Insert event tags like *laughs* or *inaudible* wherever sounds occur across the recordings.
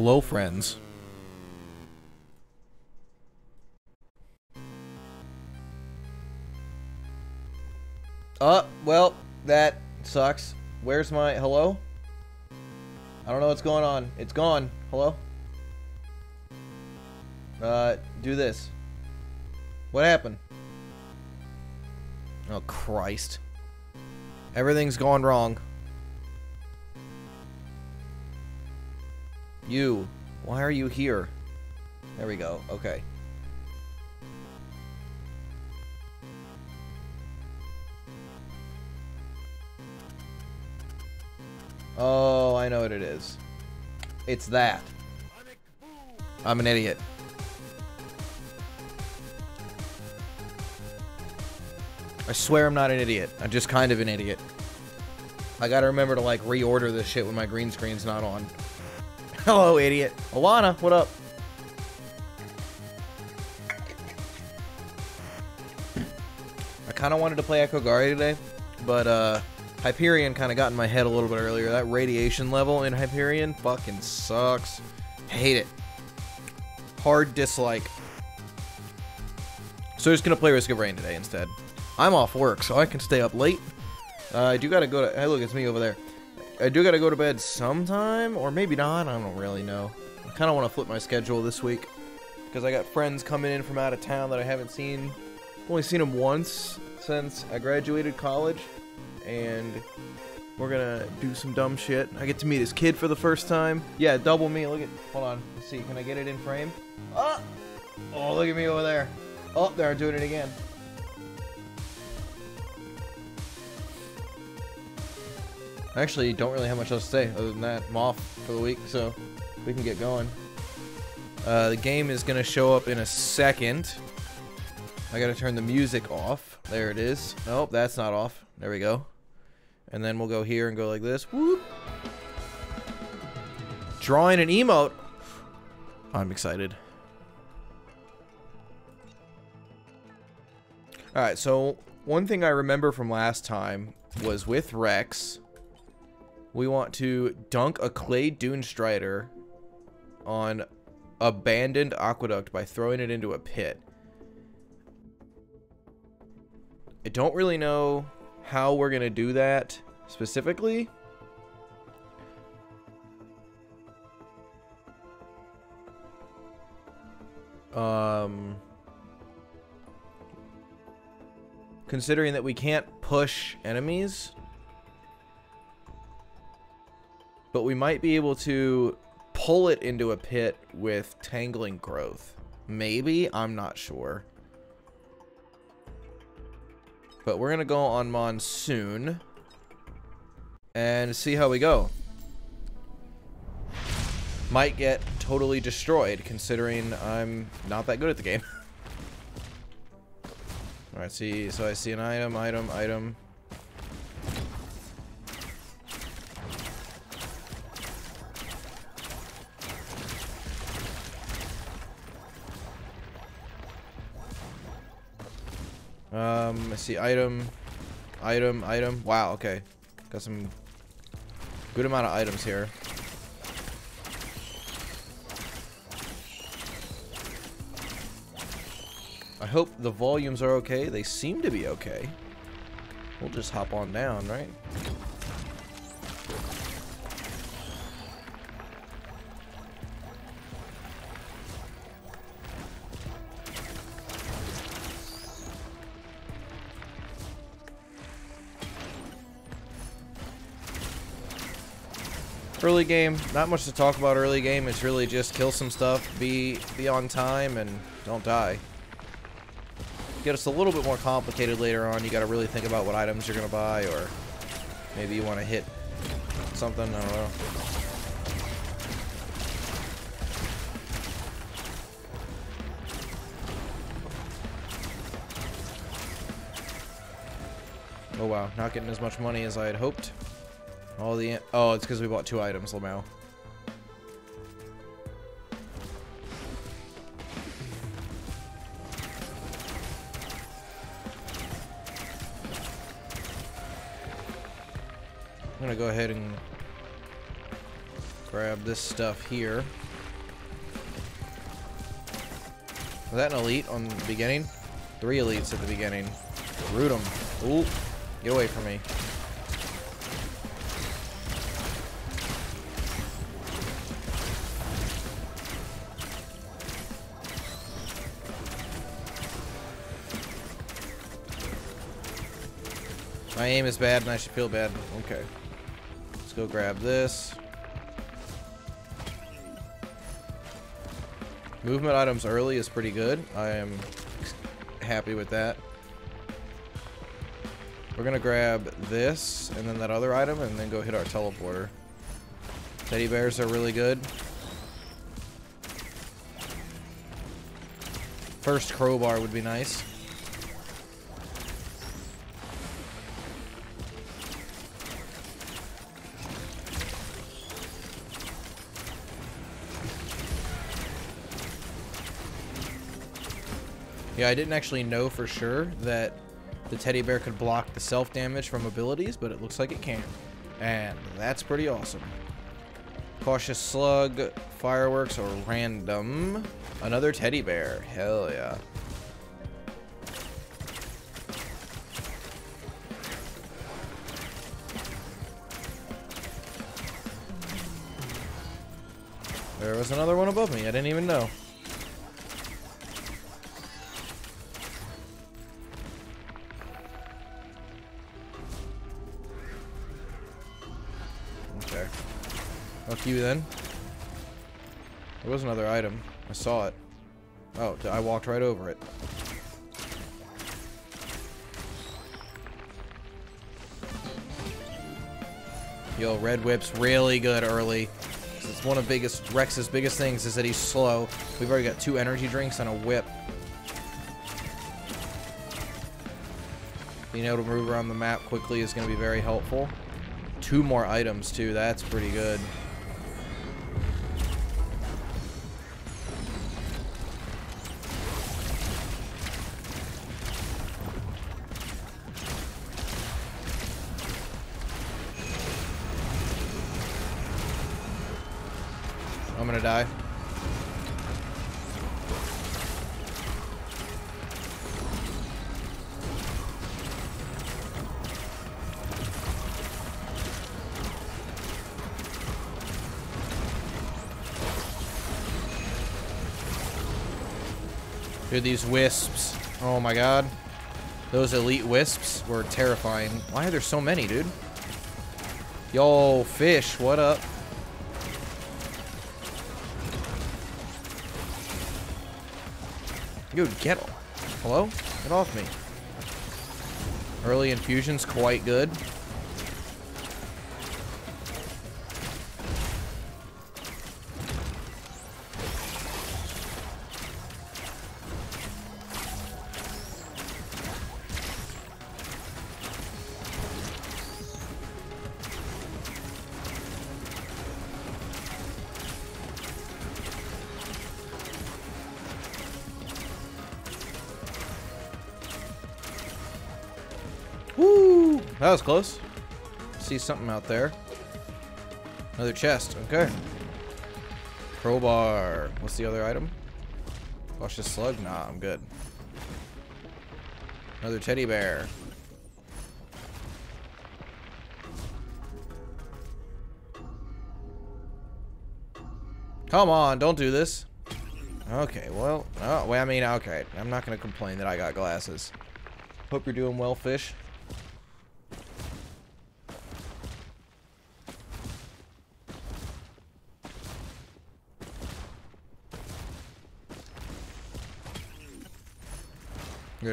Hello, friends. Uh, well, that sucks. Where's my hello? I don't know what's going on. It's gone. Hello? Uh, do this. What happened? Oh, Christ. Everything's gone wrong. Are you here? There we go. Okay. Oh, I know what it is. It's that. I'm an idiot. I swear I'm not an idiot. I'm just kind of an idiot. I gotta remember to, like, reorder this shit when my green screen's not on. Hello, idiot. Alana, what up? I kind of wanted to play Echo Gari today, but, uh... Hyperion kind of got in my head a little bit earlier. That radiation level in Hyperion fucking sucks. Hate it. Hard dislike. So just gonna play Risk of Rain today instead. I'm off work, so I can stay up late. Uh, I do gotta go to. Hey, look, it's me over there. I do gotta go to bed sometime, or maybe not. I don't really know. I kind of want to flip my schedule this week because I got friends coming in from out of town that I haven't seen. Only seen them once since I graduated college and we're gonna do some dumb shit. I get to meet his kid for the first time. Yeah, double me. Look at. Hold on. Let's see. Can I get it in frame? Oh, oh, look at me over there. Oh, there, I'm doing it again. I actually don't really have much else to say other than that. I'm off for the week, so we can get going. Uh, the game is gonna show up in a second. I gotta turn the music off. There it is. Nope, that's not off. There we go. And then we'll go here and go like this. Whoop. Drawing an emote. I'm excited. Alright, so one thing I remember from last time was with Rex, we want to dunk a clay dune strider on abandoned aqueduct by throwing it into a pit. I don't really know how we're going to do that specifically. Um, considering that we can't push enemies, but we might be able to pull it into a pit with tangling growth. Maybe? I'm not sure. But we're going to go on Monsoon and see how we go. Might get totally destroyed, considering I'm not that good at the game. *laughs* Alright, see, so I see an item, item, item. I see item, item, item. Wow, okay. Got some good amount of items here. I hope the volumes are okay. They seem to be okay. We'll just hop on down, right? Early game, not much to talk about early game. It's really just kill some stuff, be be on time, and don't die. Get us a little bit more complicated later on. You got to really think about what items you're gonna buy, or maybe you want to hit something. I don't know. Oh wow, not getting as much money as I had hoped. All the... Oh, it's because we bought two items, Lamau. I'm going to go ahead and grab this stuff here. Was that an elite on the beginning? Three elites at the beginning. Root them. Ooh. Get away from me. My aim is bad and I should feel bad. Okay. Let's go grab this. Movement items early is pretty good. I am happy with that. We're gonna grab this and then that other item and then go hit our teleporter. Teddy bears are really good. First crowbar would be nice. Yeah, I didn't actually know for sure that the teddy bear could block the self damage from abilities, but it looks like it can. And that's pretty awesome. Cautious slug, fireworks, or random. Another teddy bear. Hell yeah. There was another one above me. I didn't even know. You then. There was another item. I saw it. Oh, I walked right over it. Yo, Red Whip's really good early. It's one of biggest Rex's biggest things is that he's slow. We've already got two energy drinks and a whip. Being able to move around the map quickly is going to be very helpful. Two more items too. That's pretty good. Gonna die. Dude, these wisps. Oh my god. Those elite wisps were terrifying. Why are there so many, dude? Yo, fish, what up? Dude, get... Hello? Get off me. Early infusion's quite good. That was close. See something out there. Another chest. Okay. Crowbar. What's the other item? Cautious slug? Nah, I'm good. Another teddy bear. Come on, don't do this. Okay, well, oh, well, I mean, okay. I'm not going to complain that I got glasses. Hope you're doing well, fish.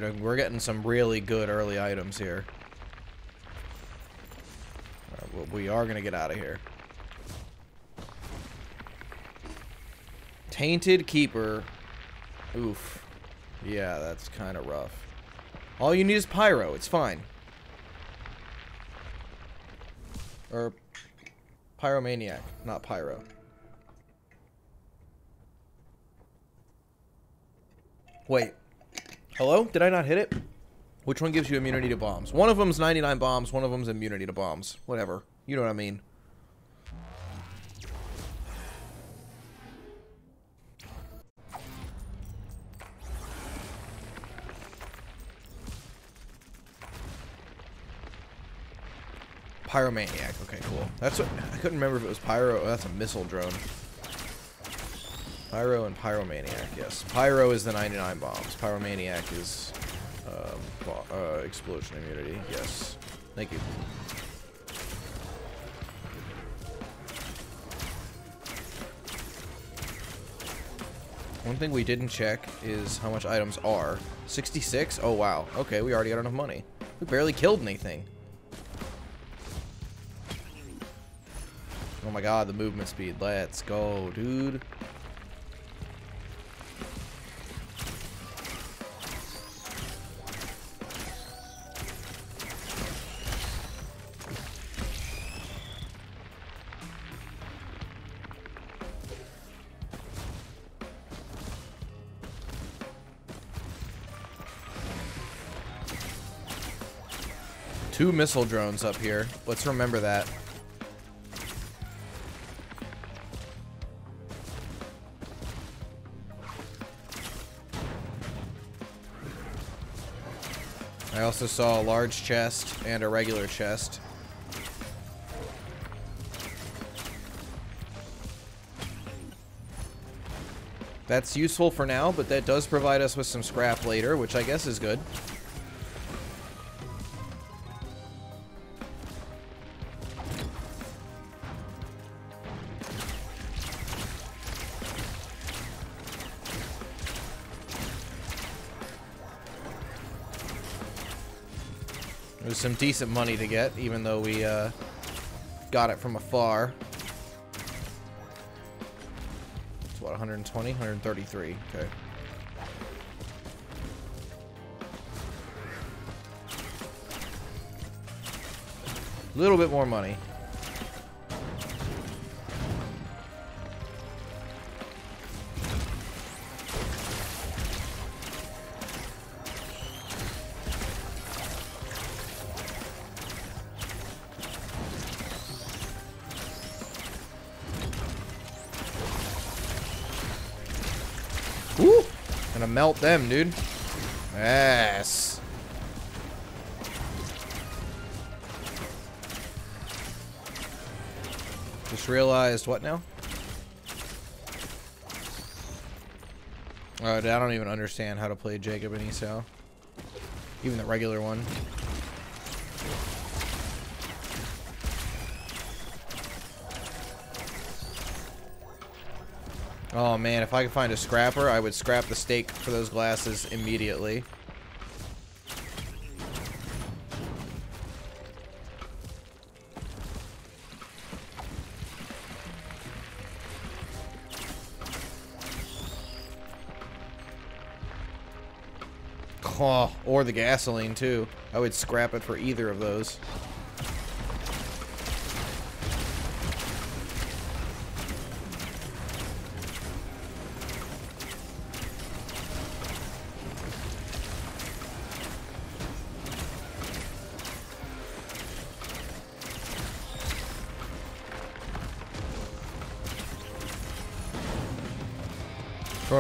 We're getting some really good early items here. Right, well, we are going to get out of here. Tainted Keeper. Oof. Yeah, that's kind of rough. All you need is Pyro. It's fine. Or Pyromaniac, not Pyro. Wait. Hello? Did I not hit it? Which one gives you immunity to bombs? One of them's 99 bombs, one of them's immunity to bombs. Whatever. You know what I mean. Pyromaniac. Okay, cool. That's what... I couldn't remember if it was pyro... Oh, that's a missile drone. Pyro and Pyromaniac. Yes, Pyro is the 99 bombs. Pyromaniac is um, uh, explosion immunity. Yes. Thank you. One thing we didn't check is how much items are. 66? Oh, wow. Okay, we already got enough money. We barely killed anything. Oh my god, the movement speed. Let's go, dude. Two missile drones up here. Let's remember that. I also saw a large chest and a regular chest. That's useful for now, but that does provide us with some scrap later, which I guess is good. It was some decent money to get, even though we uh, got it from afar. It's what, 120? 133. Okay. A little bit more money. Melt them, dude. Yes. Just realized what now? Uh, I don't even understand how to play Jacob and Esau. Even the regular one. Oh man, if I could find a scrapper, I would scrap the steak for those glasses immediately. Oh, or the gasoline too. I would scrap it for either of those.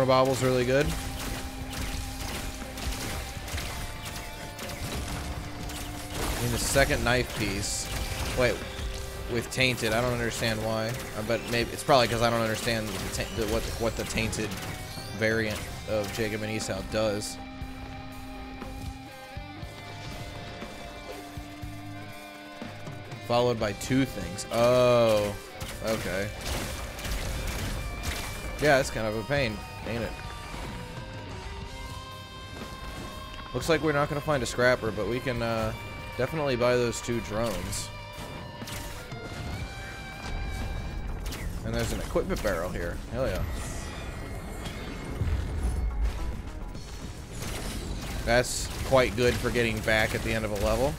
Chronobauble's really good. I mean, the second knife piece. Wait, with tainted, I don't understand why. Uh, but maybe it's probably because I don't understand the, what what the tainted variant of Jacob and Esau does. Followed by two things. Oh, okay. Yeah, it's kind of a pain, ain't it? Looks like we're not going to find a scrapper, but we can uh, definitely buy those two drones. And there's an equipment barrel here. Hell yeah. That's quite good for getting back at the end of a level.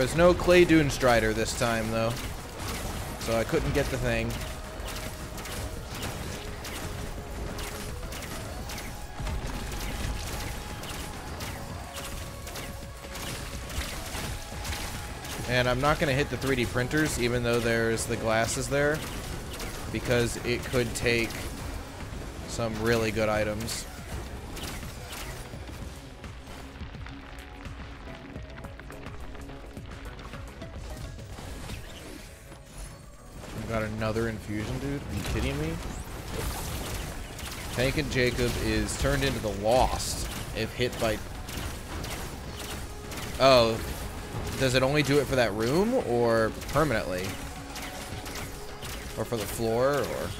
There was no Clay dune strider this time, though. So I couldn't get the thing. And I'm not going to hit the 3D printers, even though there's the glasses there, because it could take some really good items. Dude? Are you kidding me? Tainted Jacob is turned into the Lost if hit by... Oh, does it only do it for that room or permanently? Or for the floor or...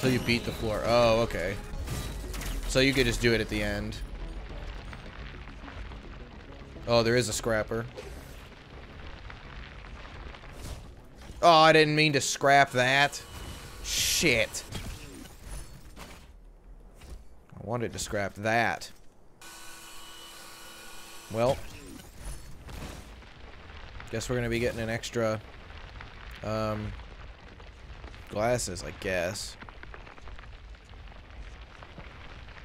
So you beat the floor. Oh, okay. So you could just do it at the end. Oh, there is a scrapper. Oh, I didn't mean to scrap that. Shit. I wanted to scrap that. Well. Guess we're going to be getting an extra um, glasses, I guess.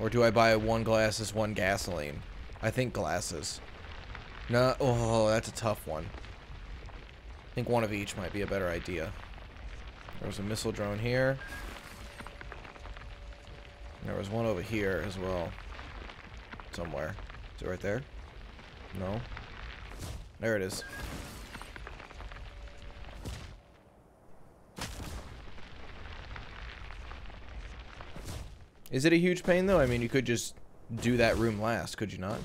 Or do I buy one glasses, one gasoline? I think glasses. No, oh, that's a tough one. I think one of each might be a better idea. There was a missile drone here. There was one over here as well. Somewhere. Is it right there? No. There it is. Is it a huge pain though? I mean, you could just do that room last, could you not?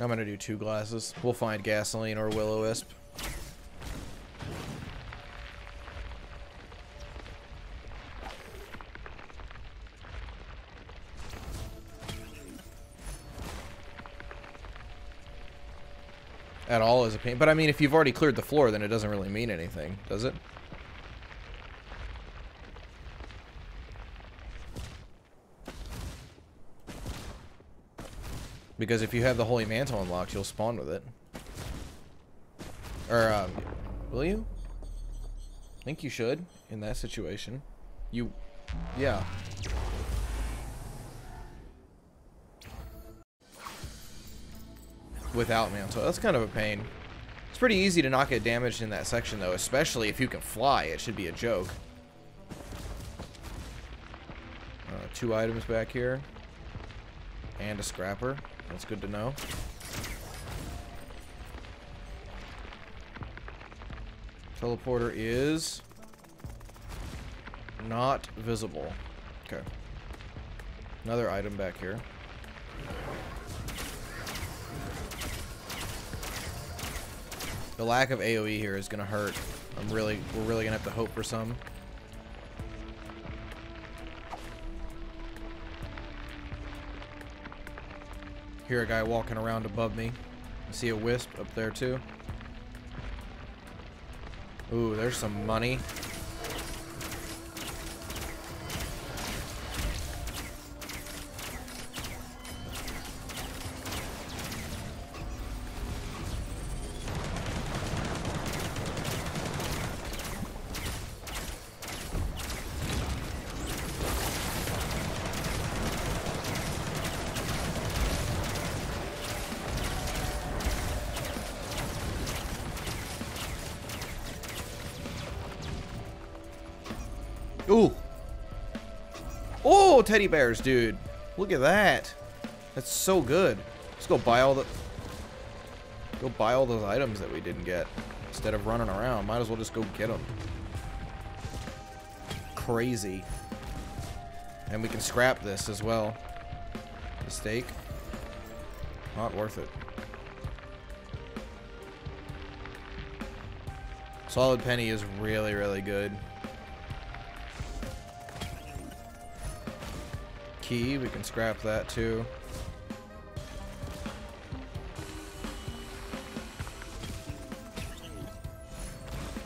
I'm gonna do two glasses. We'll find gasoline or will-o-wisp. But I mean, if you've already cleared the floor, then it doesn't really mean anything, does it? Because if you have the Holy Mantle unlocked, you'll spawn with it. Or, um, will you? I think you should, in that situation. You, yeah. Without Mantle. That's kind of a pain. It's pretty easy to not get damaged in that section, though, especially if you can fly. It should be a joke. Uh, two items back here. And a scrapper. That's good to know. Teleporter is not visible. Okay. Another item back here. The lack of AoE here is gonna hurt. I'm really, we're really gonna have to hope for some. Hear a guy walking around above me. I see a wisp up there too. Ooh, there's some money. Teddy bears, dude. Look at that. That's so good. Let's go buy all the... Go buy all those items that we didn't get. Instead of running around. Might as well just go get them. Crazy. And we can scrap this as well. Mistake. Not worth it. Solid penny is really, really good. Key. We can scrap that too.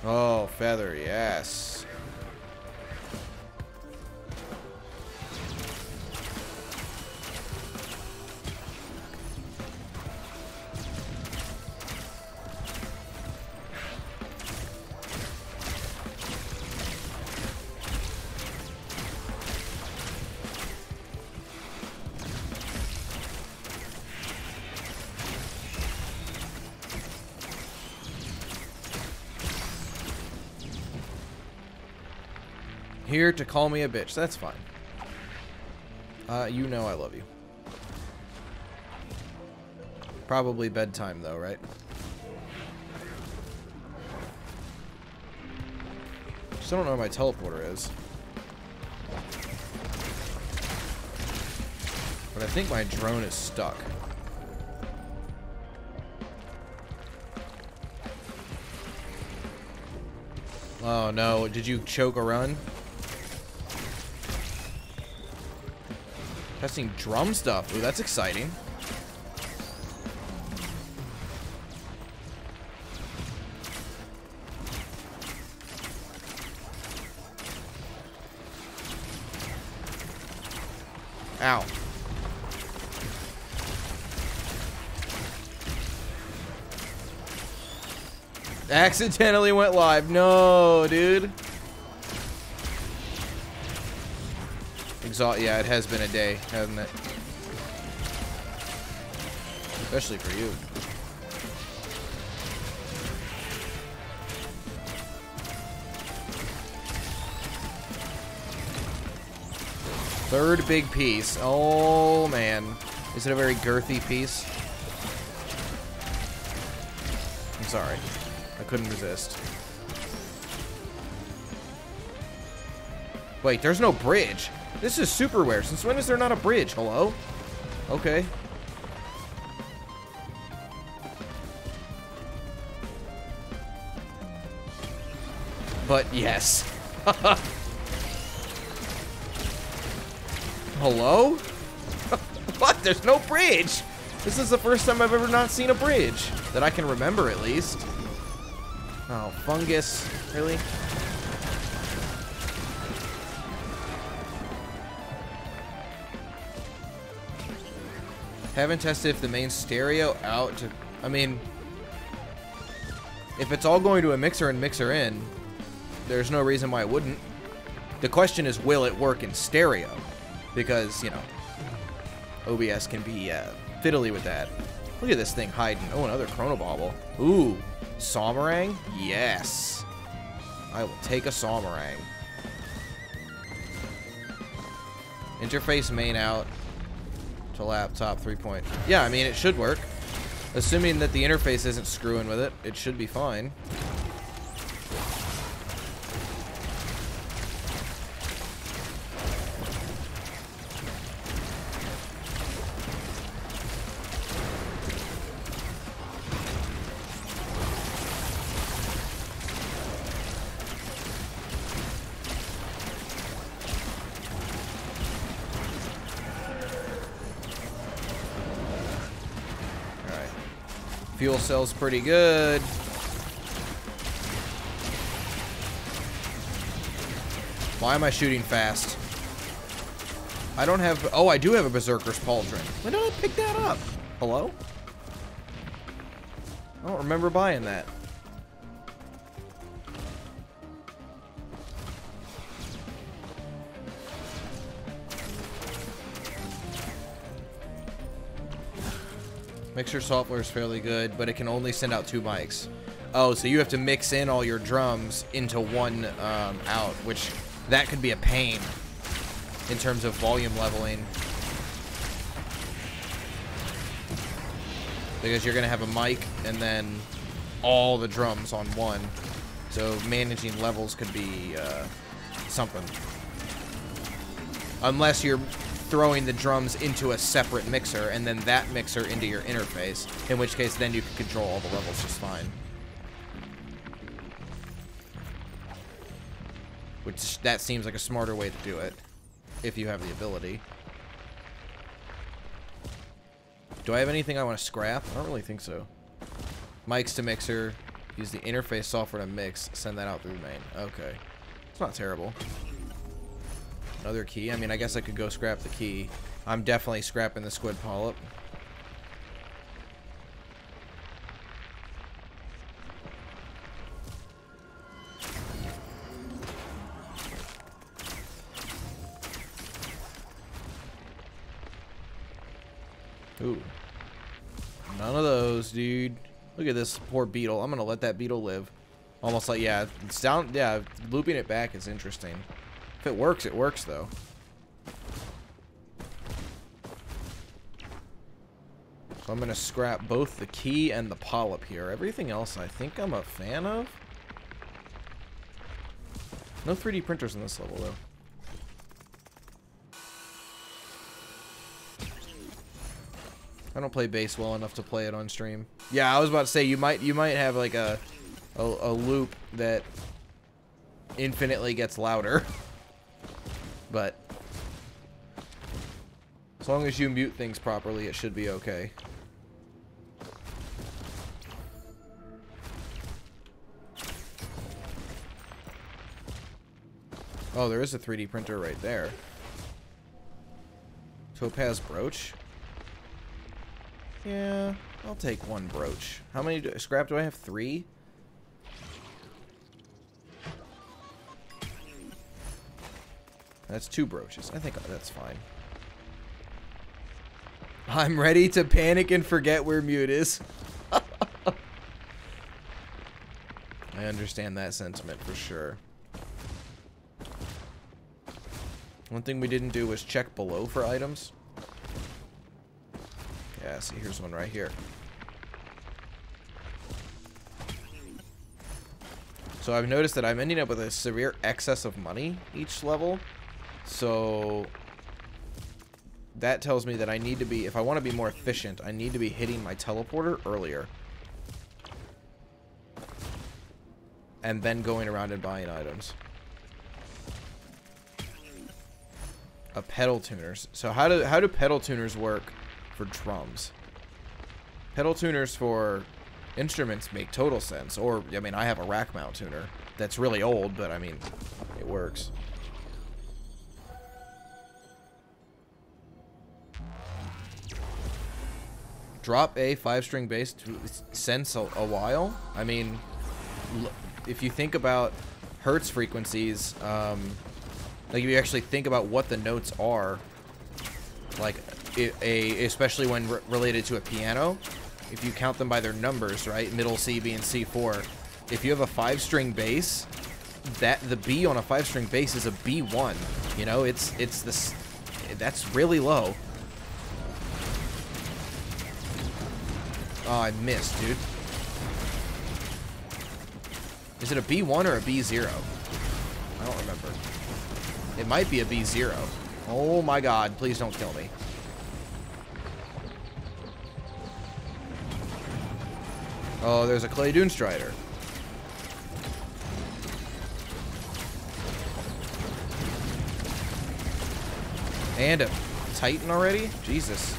Oh, feather, yes. Here to call me a bitch. That's fine. Uh, you know I love you. Probably bedtime, though, right? Still don't know where my teleporter is. But I think my drone is stuck. Oh no, did you choke a run? Testing drum stuff. Ooh, that's exciting. Ow. Accidentally went live. No, dude. Exalt. Yeah, it has been a day, hasn't it? Especially for you. Third big piece. Oh, man. Is it a very girthy piece? I'm sorry. I couldn't resist. Wait, there's no bridge. This is super superware. Since when is there not a bridge? Hello? Okay. But yes. *laughs* Hello? *laughs* what? There's no bridge. This is the first time I've ever not seen a bridge. That I can remember, at least. Oh, fungus. Really? Haven't tested if the main stereo out to... I mean... If it's all going to a mixer and mixer in, there's no reason why it wouldn't. The question is, will it work in stereo? Because, you know, OBS can be uh, fiddly with that. Look at this thing hiding. Oh, another Chronobauble. Ooh, Sawmerang? Yes. I will take a Sawmerang. Interface main out to laptop 3 point. Yeah, I mean, it should work. Assuming that the interface isn't screwing with it, it should be fine. Cell's pretty good. Why am I shooting fast? I don't have... Oh, I do have a Berserker's Pauldron. When did I pick that up? Hello? I don't remember buying that. Mixer software is fairly good, but it can only send out two mics. Oh, so you have to mix in all your drums into one um, out, which that could be a pain in terms of volume leveling. Because you're going to have a mic and then all the drums on one. So managing levels could be uh, something. Unless you're throwing the drums into a separate mixer and then that mixer into your interface, in which case then you can control all the levels just fine. Which, that seems like a smarter way to do it, if you have the ability. Do I have anything I want to scrap? I don't really think so. Mics to mixer, use the interface software to mix, send that out through main. Okay. It's not terrible. Another key. I mean, I guess I could go scrap the key. I'm definitely scrapping the squid polyp. Ooh. None of those, dude. Look at this poor beetle. I'm gonna let that beetle live. Almost like, yeah, it's down, yeah, looping it back is interesting. If it works, it works, though. So I'm going to scrap both the key and the polyp here. Everything else I think I'm a fan of. No 3D printers in this level, though. I don't play bass well enough to play it on stream. Yeah, I was about to say you might you might have like a a, a loop that infinitely gets louder. *laughs* but as long as you mute things properly, it should be okay. Oh, there is a 3D printer right there. Topaz brooch. Yeah, I'll take one brooch. How many do, scrap do I have? Three? That's two brooches. I think uh, that's fine. I'm ready to panic and forget where mute is. *laughs* I understand that sentiment for sure. One thing we didn't do was check below for items. Yeah, see, here's one right here. So I've noticed that I'm ending up with a severe excess of money each level. So that tells me that I need to be, if I want to be more efficient, I need to be hitting my teleporter earlier. And then going around and buying items. a pedal tuners. So how do how do pedal tuners work for drums? Pedal tuners for instruments make total sense. Or I mean, I have a rack mount tuner that's really old, but I mean, it works. Drop a five-string bass sense a, a while. I mean, if you think about hertz frequencies, um, like if you actually think about what the notes are, like a, a especially when re related to a piano, if you count them by their numbers, right, middle C being C4, if you have a five-string bass, that the B on a five-string bass is a B1. You know, it's it's this that's really low. Oh, I missed, dude. Is it a B1 or a B0? I don't remember. It might be a B0. Oh my god, please don't kill me. Oh, there's a Clay Dune Strider. And a Titan already? Jesus.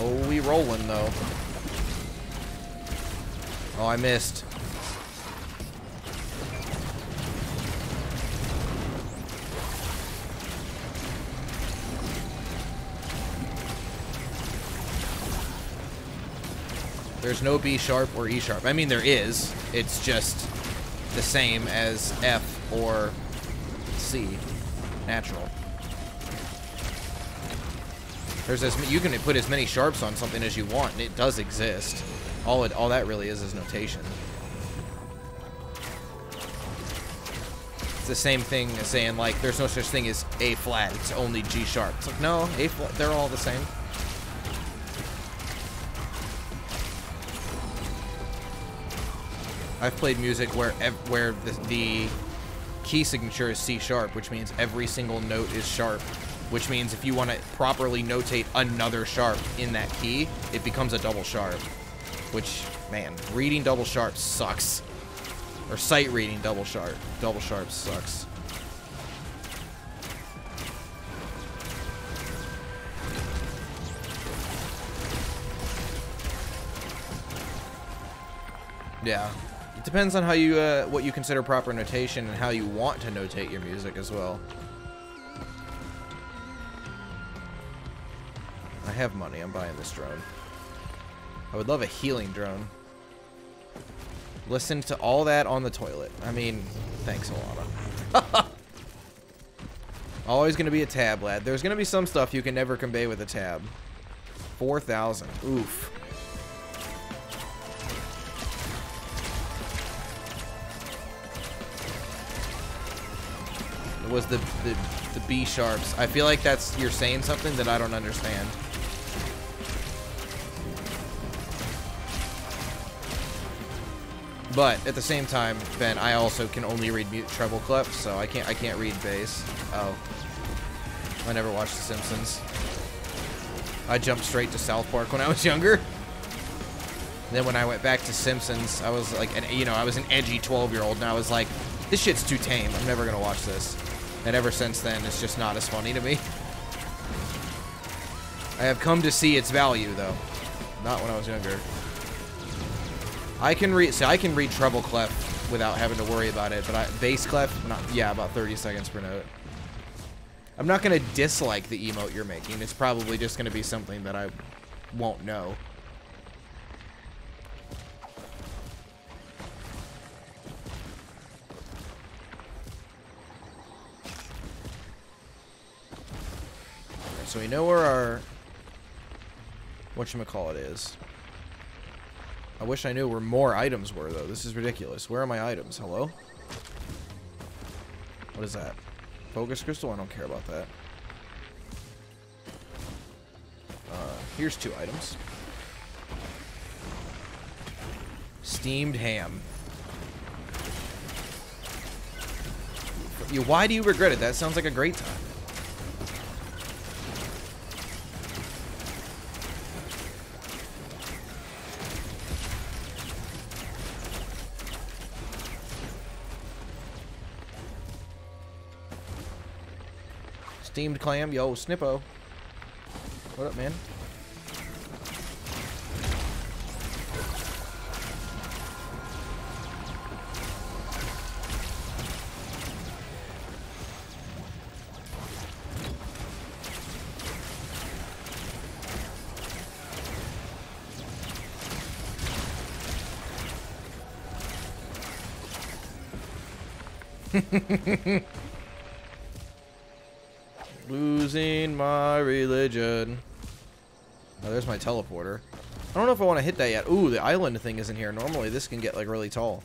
Oh, we rolling though. Oh, I missed. There's no B sharp or E sharp. I mean, there is. It's just the same as F or C. Natural. There's as you can put as many sharps on something as you want, and it does exist. All it all that really is is notation. It's the same thing as saying like there's no such thing as A flat. It's only G sharp. It's like no, A flat. They're all the same. I've played music where where the, the key signature is C sharp, which means every single note is sharp. Which means if you want to properly notate another sharp in that key, it becomes a double sharp. Which, man, reading double sharp sucks. Or sight reading double sharp. Double sharp sucks. Yeah, It depends on how you, uh, what you consider proper notation and how you want to notate your music as well. I have money. I'm buying this drone. I would love a healing drone. Listen to all that on the toilet. I mean, thanks, Alana. *laughs* Always going to be a tab, lad. There's going to be some stuff you can never convey with a tab. 4,000. Oof. It was the, the, the B sharps. I feel like that's, you're saying something that I don't understand. But at the same time, Ben, I also can only read mute treble clef, so I can't I can't read bass. Oh. I never watched The Simpsons. I jumped straight to South Park when I was younger. Then when I went back to Simpsons, I was like, an, you know, I was an edgy 12-year-old, and I was like, this shit's too tame. I'm never gonna watch this. And ever since then, it's just not as funny to me. I have come to see its value, though. Not when I was younger. I can read, so I can read treble clef without having to worry about it, but I, bass clef, not, yeah, about 30 seconds per note. I'm not gonna dislike the emote you're making. It's probably just gonna be something that I won't know. so we know where our whatchamacallit is. I wish I knew where more items were, though. This is ridiculous. Where are my items? Hello? What is that? Focus crystal? I don't care about that. Uh, here's two items. Steamed ham. You, why do you regret it? That sounds like a great time. Steamed clam. Yo, Snippo. What up, man? *laughs* Losing my religion. Oh, there's my teleporter. I don't know if I want to hit that yet. Ooh, the island thing isn't here. Normally, this can get, like, really tall.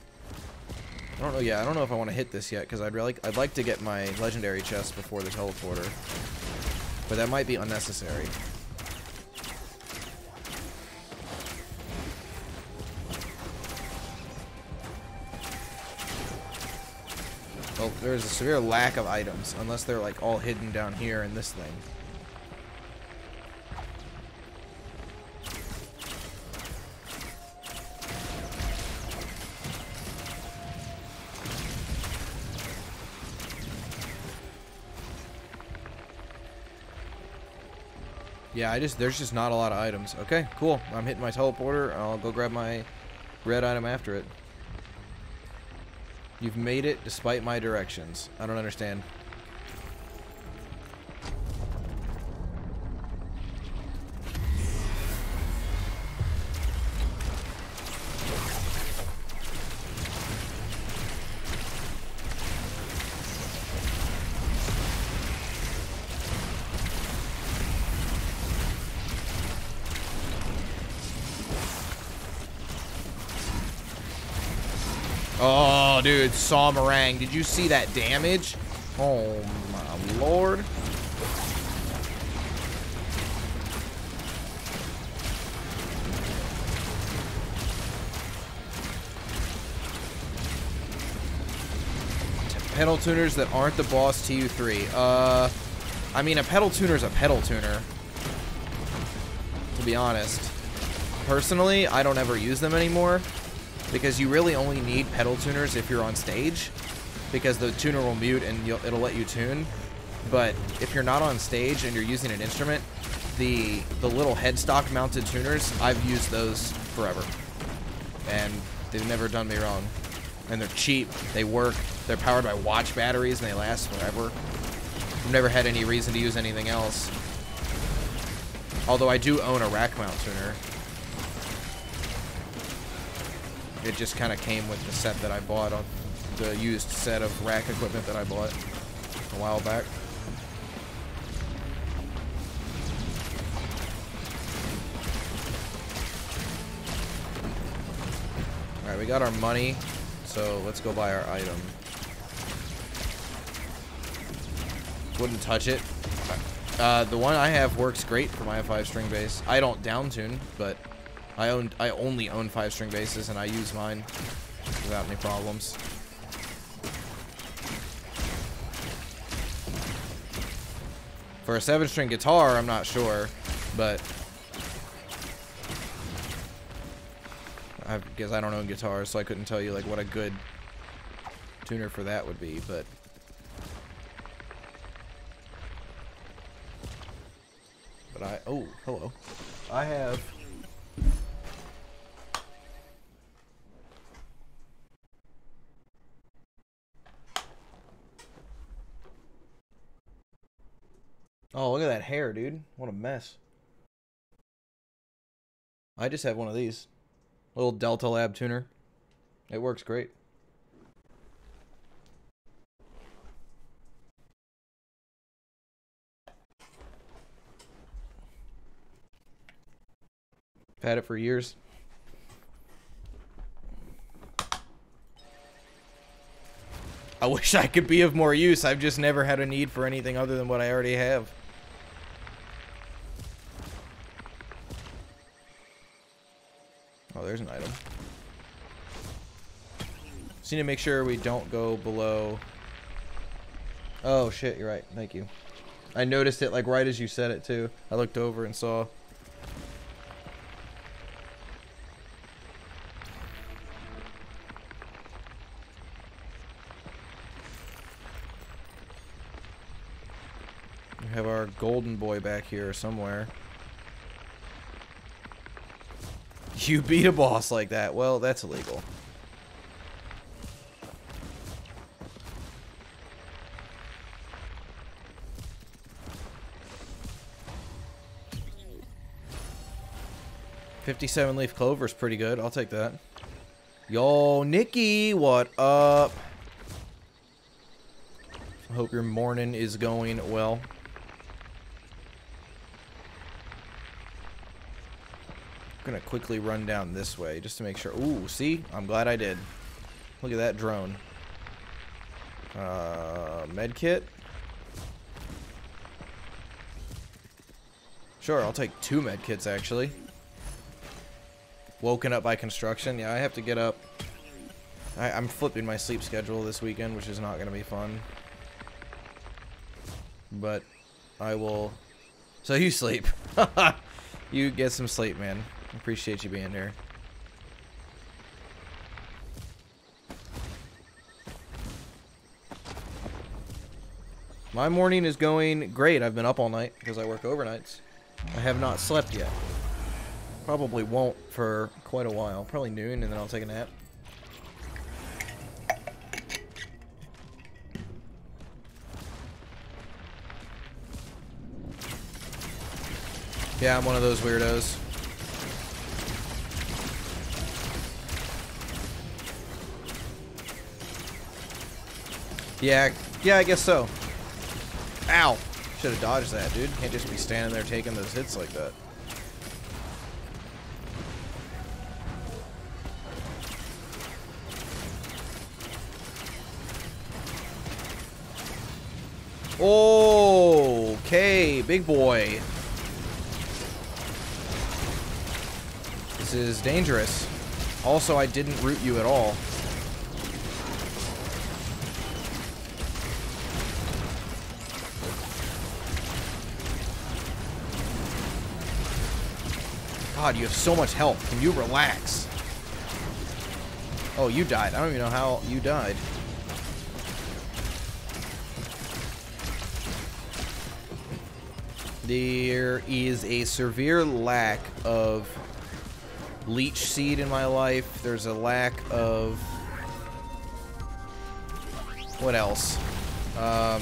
I don't know. Yeah, I don't know if I want to hit this yet, because I'd, really, I'd like to get my legendary chest before the teleporter. But that might be unnecessary. Well, there's a severe lack of items, unless they're like all hidden down here in this thing. Yeah, I just, there's just not a lot of items. Okay, cool. I'm hitting my teleporter. I'll go grab my red item after it. You've made it despite my directions. I don't understand. Dude, Sawmerang. Did you see that damage? Oh, my lord. Pedal tuners that aren't the boss TU3. Uh, I mean, a pedal tuner is a pedal tuner. To be honest. Personally, I don't ever use them anymore because you really only need pedal tuners if you're on stage because the tuner will mute and it'll let you tune. But if you're not on stage and you're using an instrument, the the little headstock mounted tuners, I've used those forever. And they've never done me wrong. And they're cheap, they work, they're powered by watch batteries and they last forever. I've never had any reason to use anything else. Although I do own a rack mount tuner. It just kind of came with the set that I bought on the used set of rack equipment that I bought a while back. Alright, we got our money, so let's go buy our item. Wouldn't touch it. Uh, the one I have works great for my 5 string bass. I don't down tune, but I own I only own 5 string basses and I use mine without any problems. For a 7 string guitar, I'm not sure, but I guess I don't own guitars, so I couldn't tell you like what a good tuner for that would be, but but I oh hello I have Oh, look at that hair, dude. What a mess. I just have one of these. Little Delta Lab tuner. It works great. Had it for years. I *laughs* wish I could be of more use. I've just never had a need for anything other than what I already have. Oh, there's an item. Just need to make sure we don't go below... Oh, shit, you're right. Thank you. I noticed it, like, right as you said it, too. I looked over and saw... We have our golden boy back here somewhere. *laughs* You beat a boss like that. Well, that's illegal. Fifty-seven leaf clover is pretty good. I'll take that. Yo, Nikki, what up? Hope your morning is going well. I'm gonna quickly run down this way just to make sure. Ooh, see? I'm glad I did. Look at that drone. Uh, med kit. Sure, I'll take two med kits actually. Woken up by construction. Yeah, I have to get up. I, I'm flipping my sleep schedule this weekend, which is not gonna be fun. But I will. So you sleep. *laughs* you get some sleep, man. Appreciate you being here. My morning is going great. I've been up all night because I work overnights. I have not slept yet. Probably won't for quite a while. Probably noon and then I'll take a nap. Yeah, I'm one of those weirdos. Yeah, yeah, I guess so. Ow! Should have dodged that, dude. Can't just be standing there taking those hits like that. Okay, big boy. This is dangerous. Also, I didn't root you at all. God, you have so much health. Can you relax? Oh, you died. I don't even know how you died. There is a severe lack of leech seed in my life. There's a lack of... What else? Um,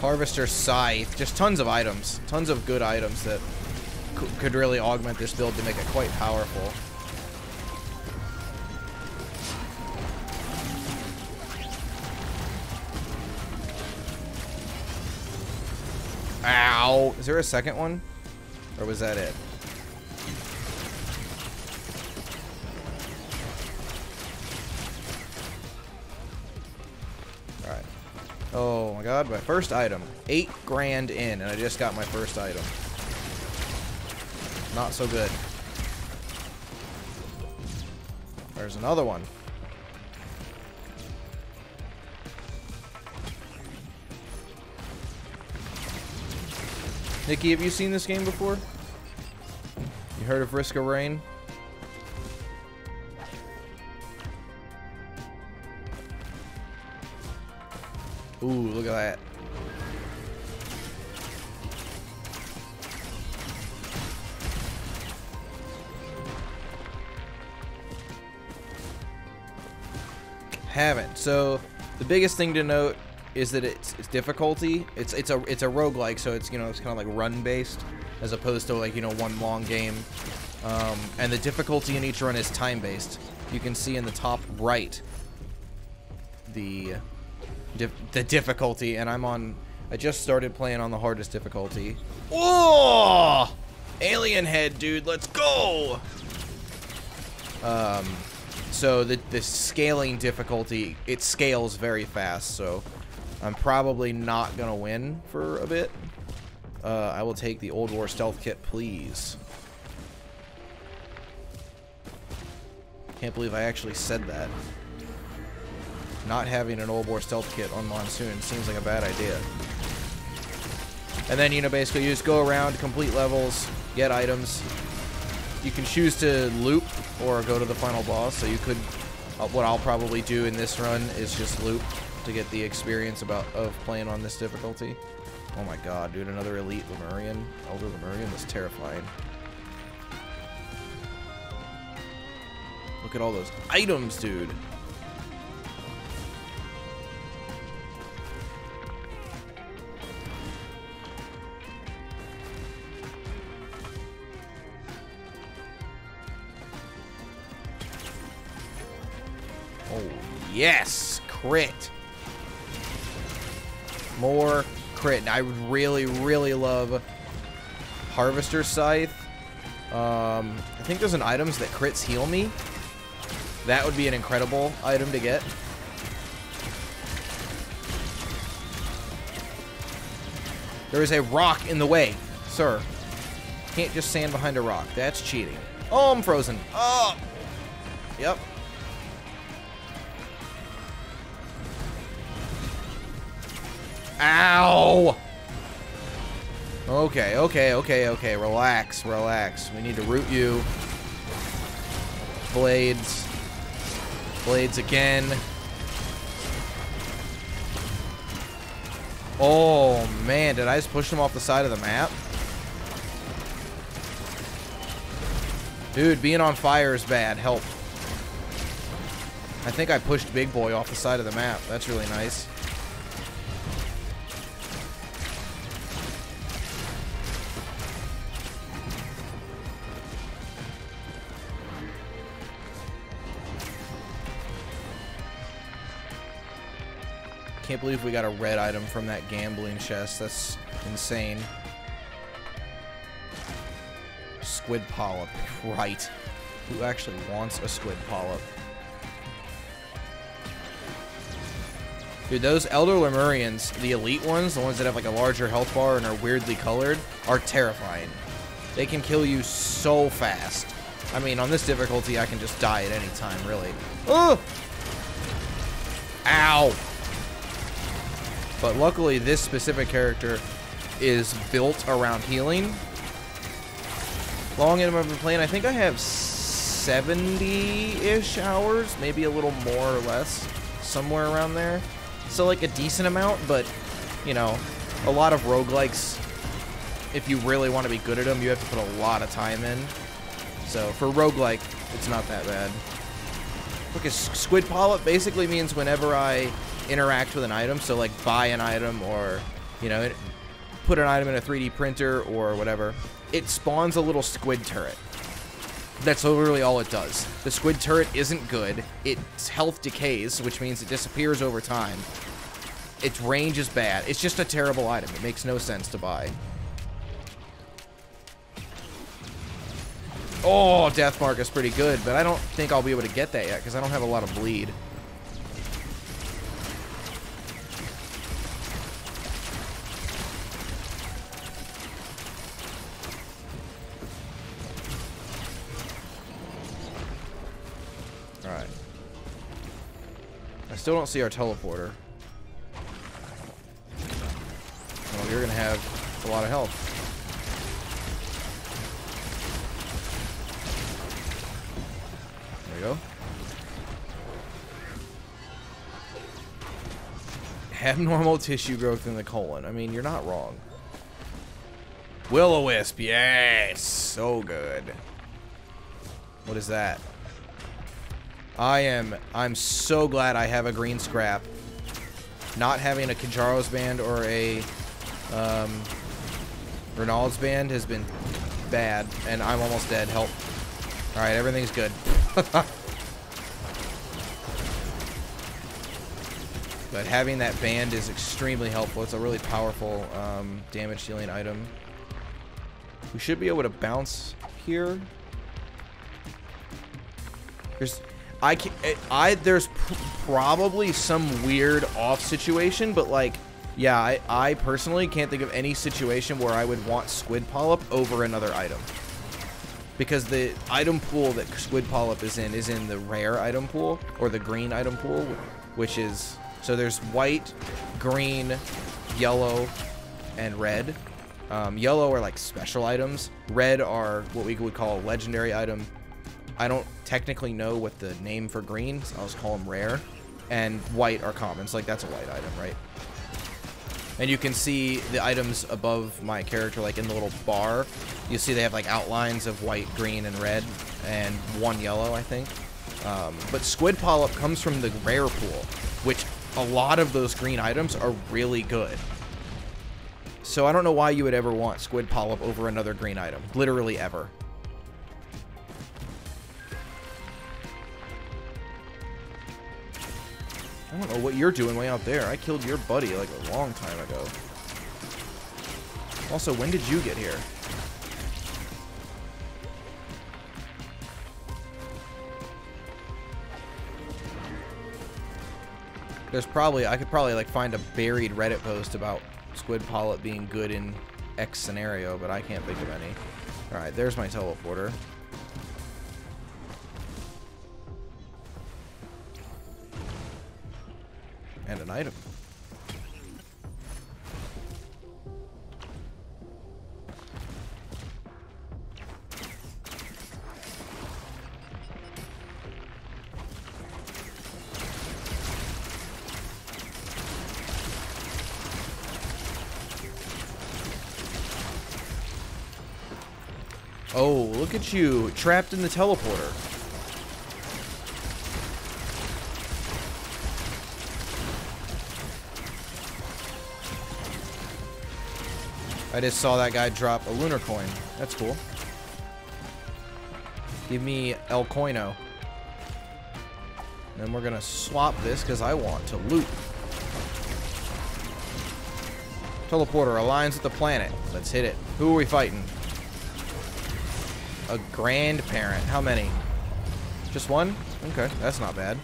Harvester Scythe. Just tons of items. Tons of good items that could really augment this build to make it quite powerful. Ow! Is there a second one? Or was that it? Alright. Oh my god, my first item. Eight grand in, and I just got my first item. Not so good. There's another one. Nikki, have you seen this game before? You heard of Risk of Rain? Ooh, look at that. Haven't. So, the biggest thing to note is that it's, it's difficulty. It's it's a it's a roguelike, so it's you know it's kind of like run based as opposed to like you know one long game. Um, and the difficulty in each run is time based. You can see in the top right the the difficulty, and I'm on. I just started playing on the hardest difficulty. Oh, alien head, dude, let's go. Um, so the the scaling difficulty it scales very fast, so I'm probably not gonna win for a bit. Uh, I will take the Old War Stealth Kit, please. Can't believe I actually said that. Not having an Old War Stealth Kit on Monsoon seems like a bad idea. And then, you know, basically you just go around, complete levels, get items. You can choose to loop or go to the final boss, so you could... Uh, what I'll probably do in this run is just loop to get the experience about of playing on this difficulty. Oh my god, dude, another Elite Lemurian. Elder Lemurian was terrifying. Look at all those items, dude. Yes! Crit! More crit. I would really, really love Harvester Scythe. Um, I think there's an items that crits heal me. That would be an incredible item to get. There is a rock in the way, sir. Can't just stand behind a rock. That's cheating. Oh, I'm frozen. Oh! Yep. Ow! Okay, okay, okay, okay. Relax, relax. We need to root you. Blades. Blades again. Oh, man. Did I just push him off the side of the map? Dude, being on fire is bad. Help. I think I pushed Big Boy off the side of the map. That's really nice. Can't believe we got a red item from that gambling chest. That's insane. Squid polyp. Right. Who actually wants a squid polyp? Dude, those Elder Lemurians, the elite ones, the ones that have like a larger health bar and are weirdly colored, are terrifying. They can kill you so fast. I mean, on this difficulty, I can just die at any time, really. Oh! Ow! But luckily, this specific character is built around healing. Long enough I've been playing, I think I have 70-ish hours, maybe a little more or less, somewhere around there. So like a decent amount, but, you know, a lot of roguelikes, if you really want to be good at them, you have to put a lot of time in. So for roguelike, it's not that bad. Look, squid polyp basically means whenever I interact with an item. So like buy an item or, you know, put an item in a 3D printer or whatever. It spawns a little squid turret. That's literally all it does. The squid turret isn't good. Its health decays, which means it disappears over time. Its range is bad. It's just a terrible item. It makes no sense to buy. Oh, Deathmark is pretty good, but I don't think I'll be able to get that yet because I don't have a lot of bleed. Still don't see our teleporter. Well, you're gonna have a lot of health. There we go. Abnormal tissue growth in the colon. I mean, you're not wrong. Will-O-Wisp, yes! So good. What is that? I am, I'm so glad I have a green scrap. Not having a Kjaro's band or a um, band has been bad, and I'm almost dead. Help. Alright, everything's good. *laughs* but having that band is extremely helpful. It's a really powerful um, damage dealing item. We should be able to bounce here. There's, I can, I there's probably some weird off situation, but like, yeah, I, I personally can't think of any situation where I would want Squid Polyp over another item. Because the item pool that Squid Polyp is in is in the rare item pool, or the green item pool, which is, so there's white, green, yellow, and red. Um, yellow are like special items. Red are what we would call a legendary item. I don't technically know what the name for green, so I'll just call them rare. And white are commons, like that's a white item, right? And you can see the items above my character, like in the little bar. You'll see they have like outlines of white, green, and red, and one yellow, I think. Um, but Squid Polyp comes from the rare pool, which a lot of those green items are really good. So I don't know why you would ever want Squid Polyp over another green item. Literally ever. I don't know what you're doing way out there. I killed your buddy like a long time ago. Also, when did you get here? There's probably, I could probably like find a buried Reddit post about Squid Polyp being good in X scenario, but I can't think of any. Alright, there's my teleporter. And an item. Oh, look at you, trapped in the teleporter. I just saw that guy drop a lunar coin. That's cool. Give me El Coino. Then we're gonna swap this because I want to loot. Teleporter aligns with the planet. Let's hit it. Who are we fighting? A grandparent. How many? Just one? Okay, that's not bad.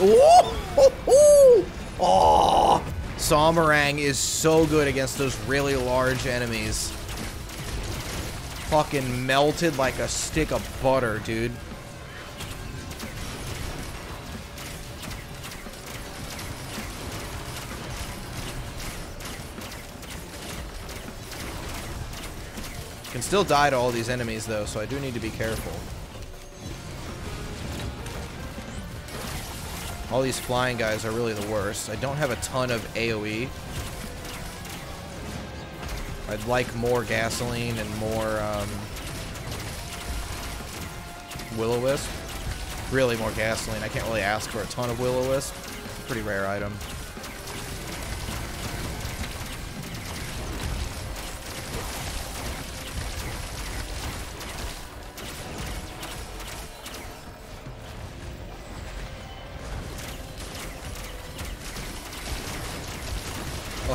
Oh! *laughs* Oh! Sawmerang is so good against those really large enemies. Fucking melted like a stick of butter, dude. Can still die to all these enemies though, so I do need to be careful. All these flying guys are really the worst. I don't have a ton of AoE. I'd like more gasoline and more um, Will-O-Wisp. Really more gasoline. I can't really ask for a ton of Will-O-Wisp. Pretty rare item.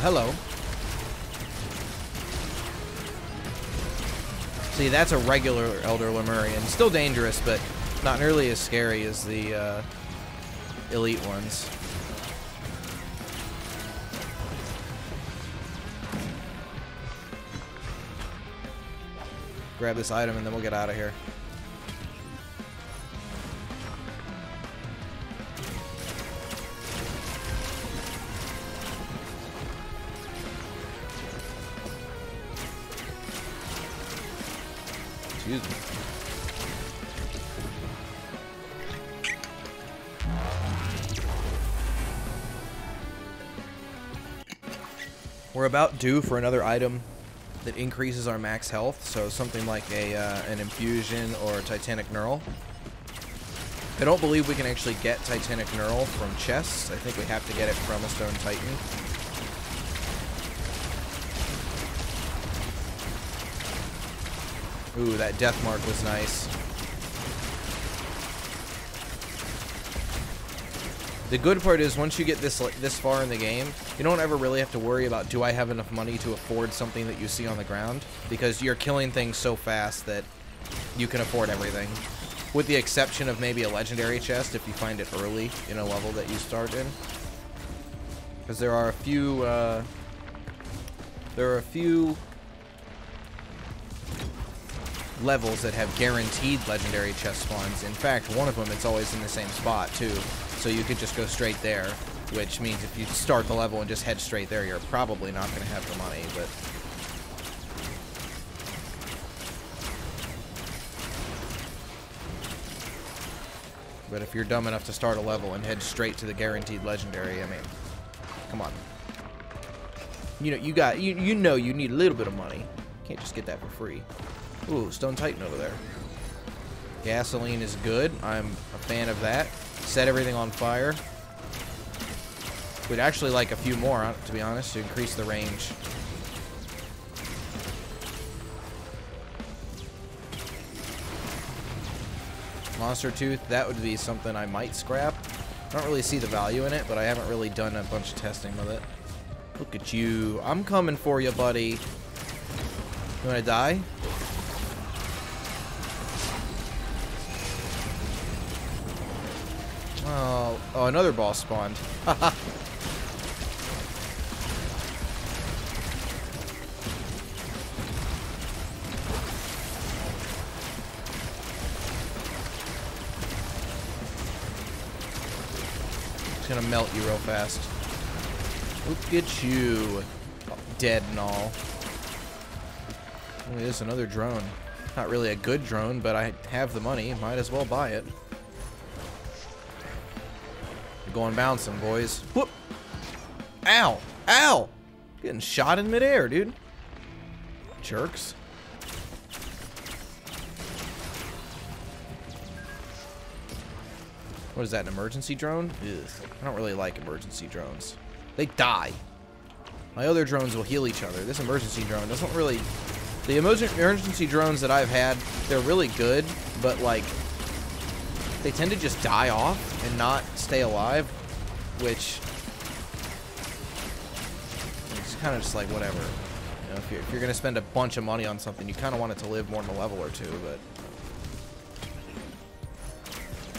Hello. See, that's a regular Elder Lemurian. Still dangerous, but not nearly as scary as the uh, elite ones. Grab this item and then we'll get out of here. Excuse me. We're about due for another item that increases our max health, so something like a uh, an infusion or a Titanic Knurl. I don't believe we can actually get Titanic Knurl from chests. I think we have to get it from a stone titan. Ooh, that death mark was nice. The good part is once you get this this far in the game, you don't ever really have to worry about do I have enough money to afford something that you see on the ground because you're killing things so fast that you can afford everything. With the exception of maybe a legendary chest if you find it early in a level that you start in. Because there are a few uh, there are a few levels that have guaranteed legendary chest spawns. In fact, one of them it's always in the same spot too so you could just go straight there, which means if you start the level and just head straight there, you're probably not going to have the money, but... But if you're dumb enough to start a level and head straight to the guaranteed legendary, I mean, come on. You know, you got, you, you know you need a little bit of money. Can't just get that for free. Ooh, Stone Titan over there. Gasoline is good. I'm a fan of that set everything on fire. We'd actually like a few more, uh, to be honest, to increase the range. Monster Tooth, that would be something I might scrap. I don't really see the value in it, but I haven't really done a bunch of testing with it. Look at you. I'm coming for you, buddy. You want to die? Oh, oh, another boss spawned. *laughs* It's gonna melt you real fast. Look at you. Dead and all. This, another drone. Not really a good drone, but I have the money. Might as well buy it. Going bouncing, boys. Whoop! Ow! Ow! Getting shot in midair, dude. Jerks. What is that, an emergency drone? Ugh. I don't really like emergency drones. They die. My other drones will heal each other. This emergency drone doesn't really... The emergency drones that I've had, they're really good, but, like, they tend to just die off and not stay alive, which it's kind of just like whatever. You know, if you're, if you're going to spend a bunch of money on something, you kind of want it to live more than a level or two, but...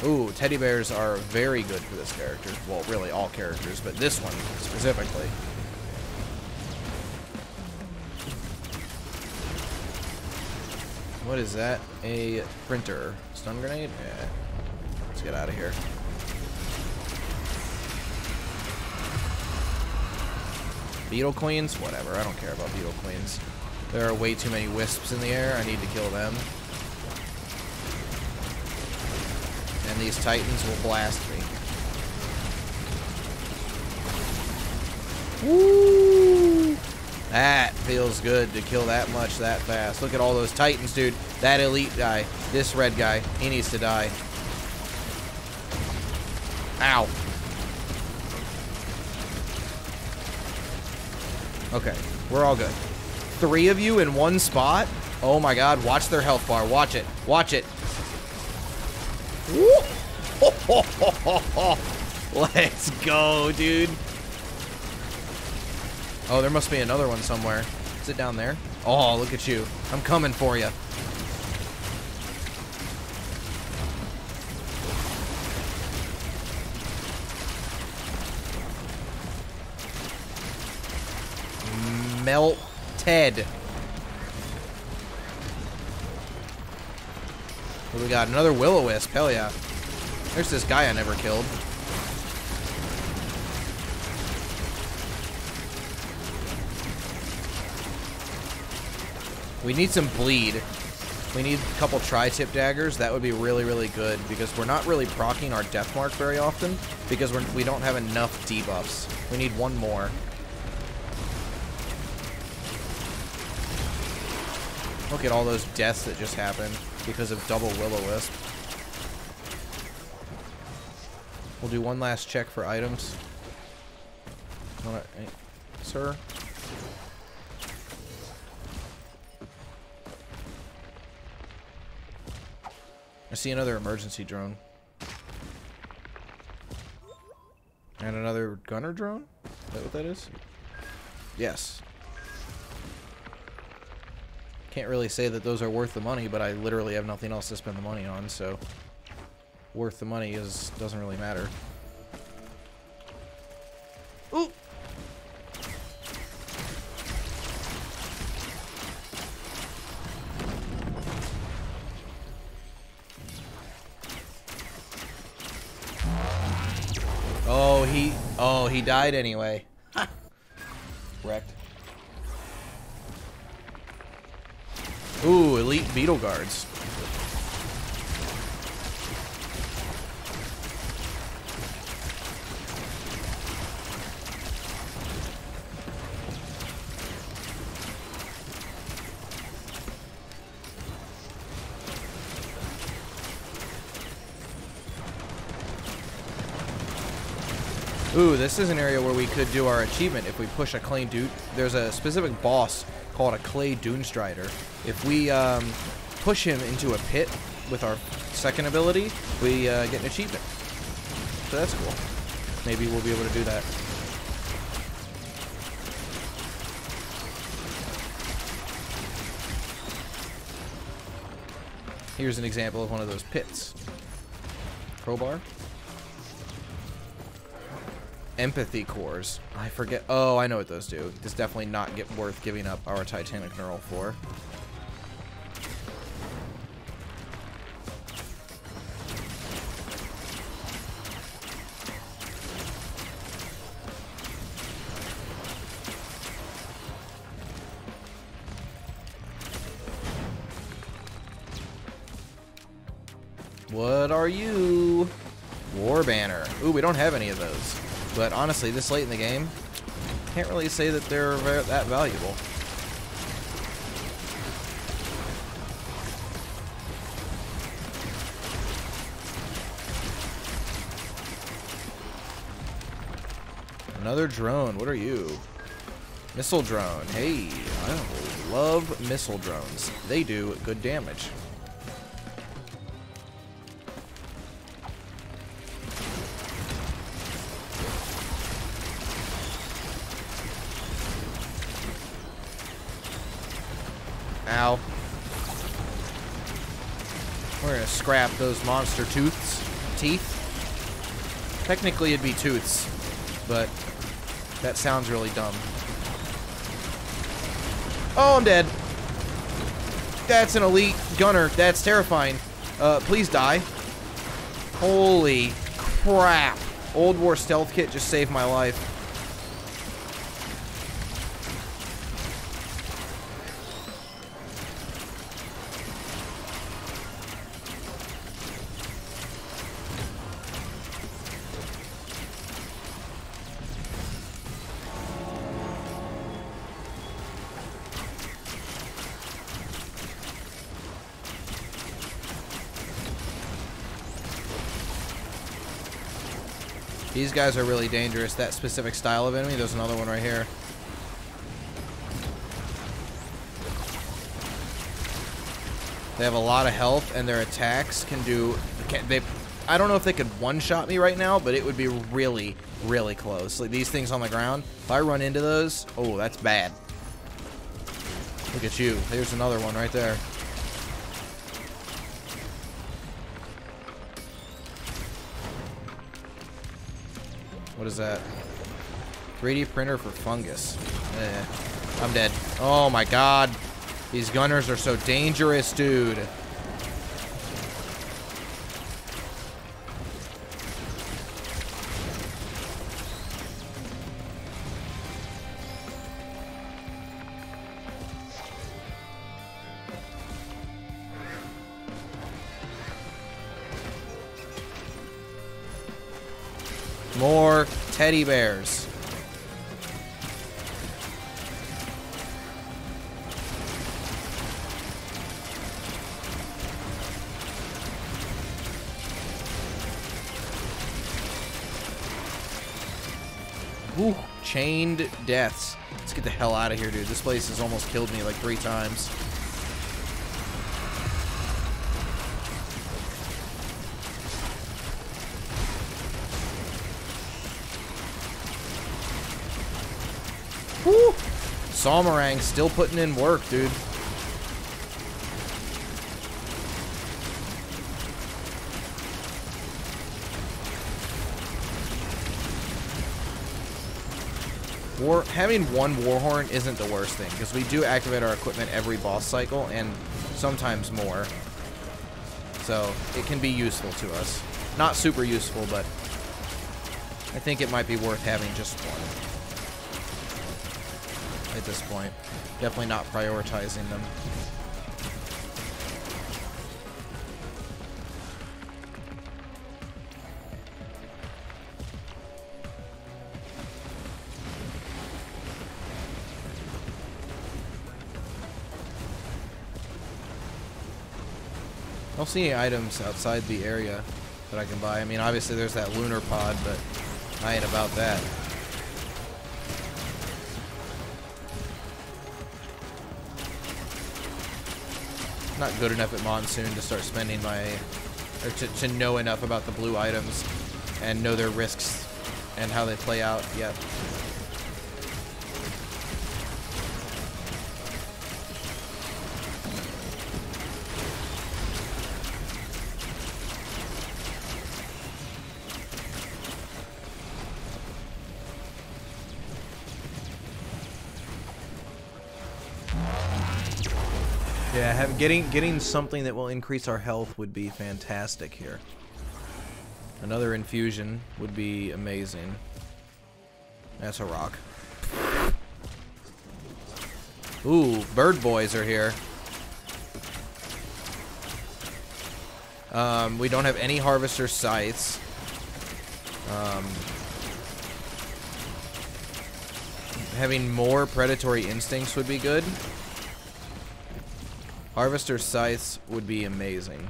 Ooh, teddy bears are very good for this character. Well, really all characters, but this one specifically. What is that? A printer. Stun grenade? Yeah. Get out of here. Beetle Queens? Whatever, I don't care about Beetle Queens. There are way too many wisps in the air, I need to kill them. And these titans will blast me. Woo! That feels good to kill that much that fast. Look at all those titans, dude. That elite guy, this red guy, he needs to die. Ow. Okay, we're all good. Three of you in one spot? Oh my god, watch their health bar. Watch it. Watch it. *laughs* Let's go, dude. Oh, there must be another one somewhere. Is it down there? Oh, look at you. I'm coming for you. Melted. What we got? Another Will-O-Wisp. Hell yeah. There's this guy I never killed. We need some bleed. We need a couple tri-tip daggers. That would be really, really good because we're not really procking our death mark very often because we're, we don't have enough debuffs. We need one more. Look at all those deaths that just happened because of double Will-O-Wisp. We'll do one last check for items. Wanna, eh, sir? I see another emergency drone. And another gunner drone? Is that what that is? Yes. Can't really say that those are worth the money, but I literally have nothing else to spend the money on, so worth the money is doesn't really matter. Ooh. Oh, he oh, he died anyway. Elite beetle guards. Ooh, this is an area where we could do our achievement if we push a clean dude. There's a specific boss called a clay dune strider. If we um, push him into a pit with our second ability, we uh, get an achievement. So that's cool. Maybe we'll be able to do that. Here's an example of one of those pits. Crowbar. Empathy cores. I forget. Oh, I know what those do. This definitely not get worth giving up our Titanic Knurl for. What are you? War Banner. Ooh, we don't have any of those. But honestly, this late in the game, can't really say that they're that valuable. Another drone. What are you? Missile drone. Hey, I love missile drones. They do good damage. Those monster tooths. Teeth? Technically it'd be tooths, but that sounds really dumb. Oh, I'm dead. That's an elite gunner. That's terrifying. Uh, please die. Holy crap. Old War Stealth Kit just saved my life. These guys are really dangerous. That specific style of enemy. There's another one right here. They have a lot of health, and their attacks can do. Can, they, I don't know if they could one-shot me right now, but it would be really, really close. Like these things on the ground. If I run into those, oh, that's bad. Look at you. There's another one right there. What is that? 3D printer for fungus. Eh, I'm dead. Oh my god. These gunners are so dangerous, dude. More teddy bears. Ooh, chained deaths. Let's get the hell out of here, dude. This place has almost killed me like three times. Sawmerang still putting in work, dude. War having one Warhorn isn't the worst thing, because we do activate our equipment every boss cycle, and sometimes more. So, it can be useful to us. Not super useful, but I think it might be worth having just one. At this point. Definitely not prioritizing them. I don't see any items outside the area that I can buy. I mean, obviously there's that lunar pod, but I ain't about that. Not good enough at Monsoon to start spending my... or to, to know enough about the blue items and know their risks and how they play out yet. Getting getting something that will increase our health would be fantastic here. Another infusion would be amazing. That's a rock. Ooh, bird boys are here. Um, we don't have any harvester scythes. Um, having more predatory instincts would be good. Harvester scythes would be amazing.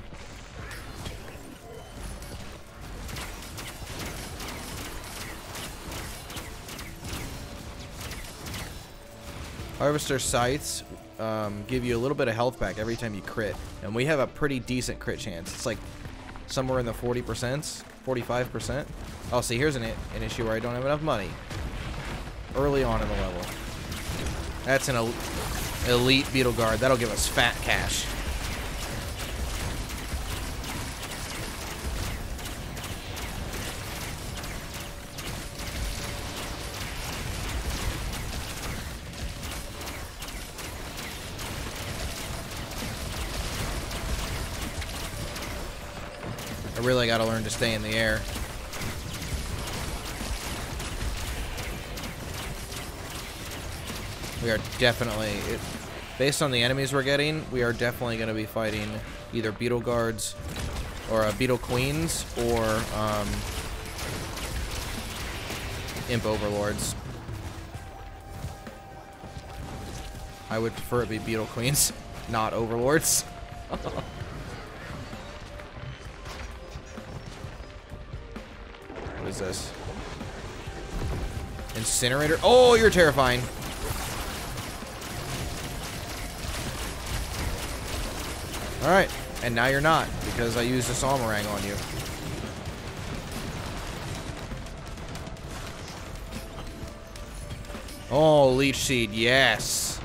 Harvester scythes um, give you a little bit of health back every time you crit. And we have a pretty decent crit chance. It's like somewhere in the 40%, 45%. Oh, see, here's an, an issue where I don't have enough money. Early on in the level. That's an elite beetle guard. That'll give us fat cash. I really gotta learn to stay in the air. We are definitely, it, based on the enemies we're getting, we are definitely going to be fighting either beetle guards or uh, beetle queens or um, imp overlords. I would prefer it be beetle queens, *laughs* not overlords. *laughs* what is this? Incinerator? Oh, you're terrifying. Alright, and now you're not, because I used a Sawmerang on you. Oh, Leech Seed, yes.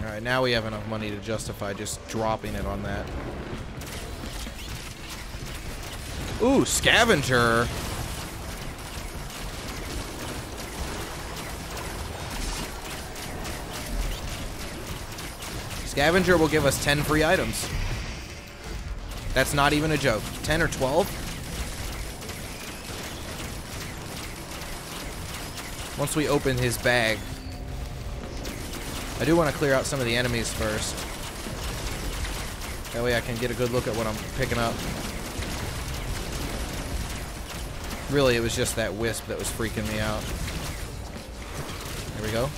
Alright, now we have enough money to justify just dropping it on that. Ooh, scavenger. Scavenger will give us 10 free items. That's not even a joke. 10 or 12? once we open his bag. I do want to clear out some of the enemies first. That way I can get a good look at what I'm picking up. Really, it was just that wisp that was freaking me out. There we go.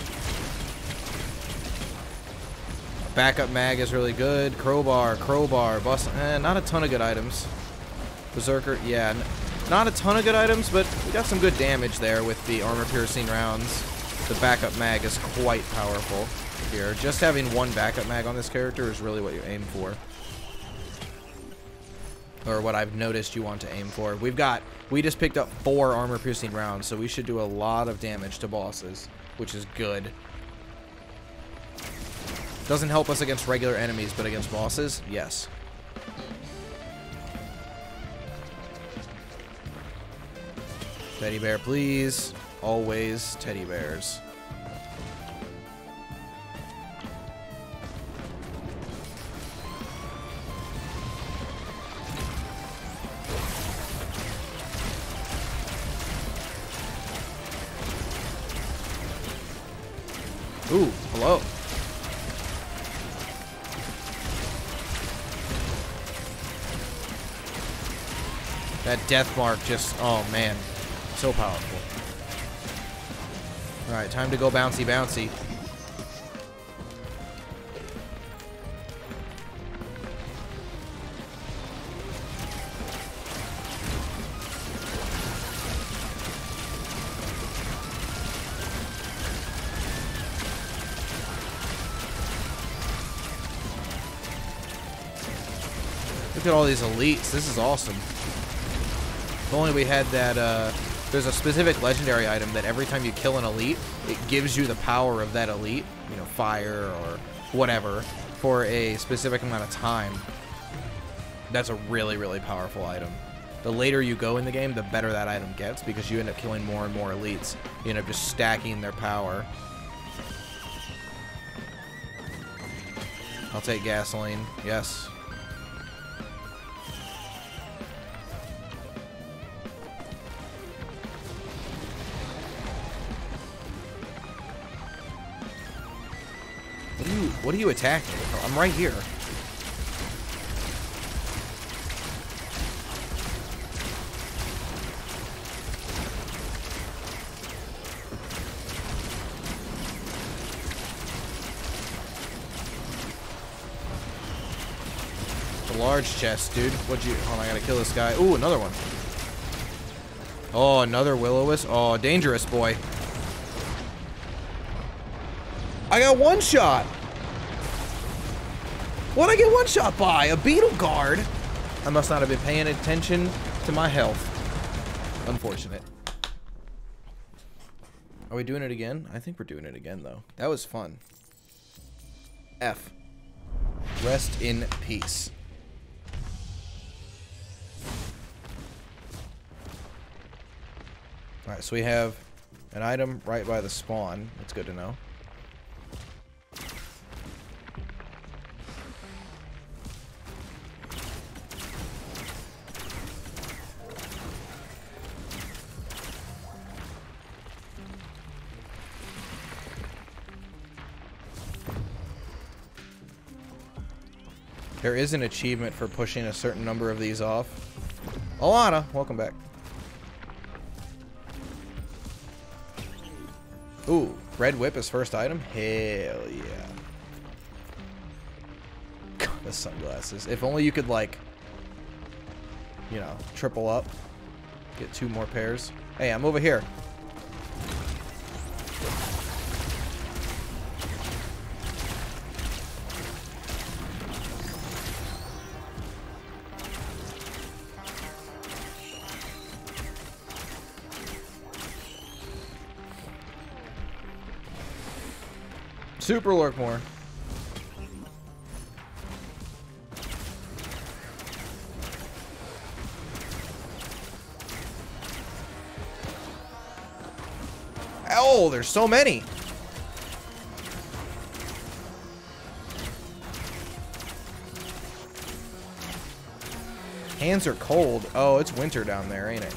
Backup mag is really good. Crowbar, crowbar, bust. Eh, not a ton of good items. Berserker, yeah. Not a ton of good items, but we got some good damage there with the armor-piercing rounds. The backup mag is quite powerful here. Just having one backup mag on this character is really what you aim for. Or what I've noticed you want to aim for. We've got, we just picked up four armor-piercing rounds, so we should do a lot of damage to bosses, which is good. Doesn't help us against regular enemies, but against bosses, yes. Teddy bear, please. Always teddy bears. Ooh, hello. That death mark just, oh man, so powerful. Alright, time to go bouncy bouncy. At all these elites. This is awesome. If only we had that, uh, there's a specific legendary item that every time you kill an elite, it gives you the power of that elite, you know, fire or whatever, for a specific amount of time. That's a really, really powerful item. The later you go in the game, the better that item gets because you end up killing more and more elites. You end up just stacking their power. I'll take gasoline. Yes. What are you attacking? I'm right here. The large chest, dude. What'd you hold I gotta kill this guy. Ooh, another one. Oh, another will-o-wisp. Oh, dangerous boy. I got one shot. What'd I get one shot by? A beetle guard? I must not have been paying attention to my health. Unfortunate. Are we doing it again? I think we're doing it again, though. That was fun. F. Rest in peace. Alright, so we have an item right by the spawn. That's good to know. There is an achievement for pushing a certain number of these off. Alana, welcome back. Ooh, red whip is first item? Hell yeah. God, the sunglasses. If only you could, like, you know, triple up. Get two more pairs. Hey, I'm over here. Super Lurkmore. Oh, there's so many. Hands are cold. Oh, it's winter down there, ain't it?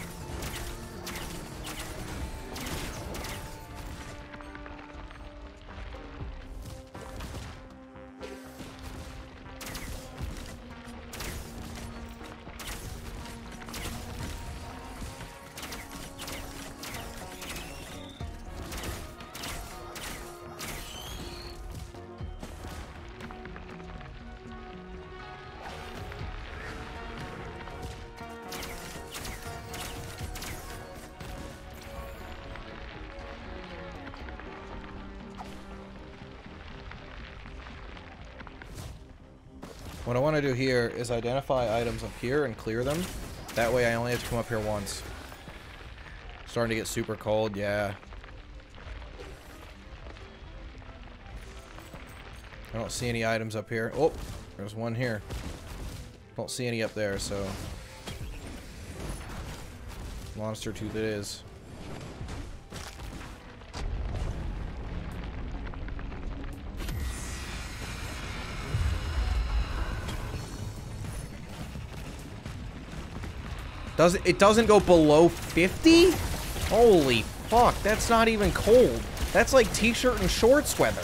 Here is identify items up here and clear them. That way I only have to come up here once. Starting to get super cold, yeah. I don't see any items up here. Oh, there's one here. Don't see any up there, so... Monster tooth it is. Does it, doesn't go below 50? Holy fuck, that's not even cold. That's like t-shirt and shorts weather.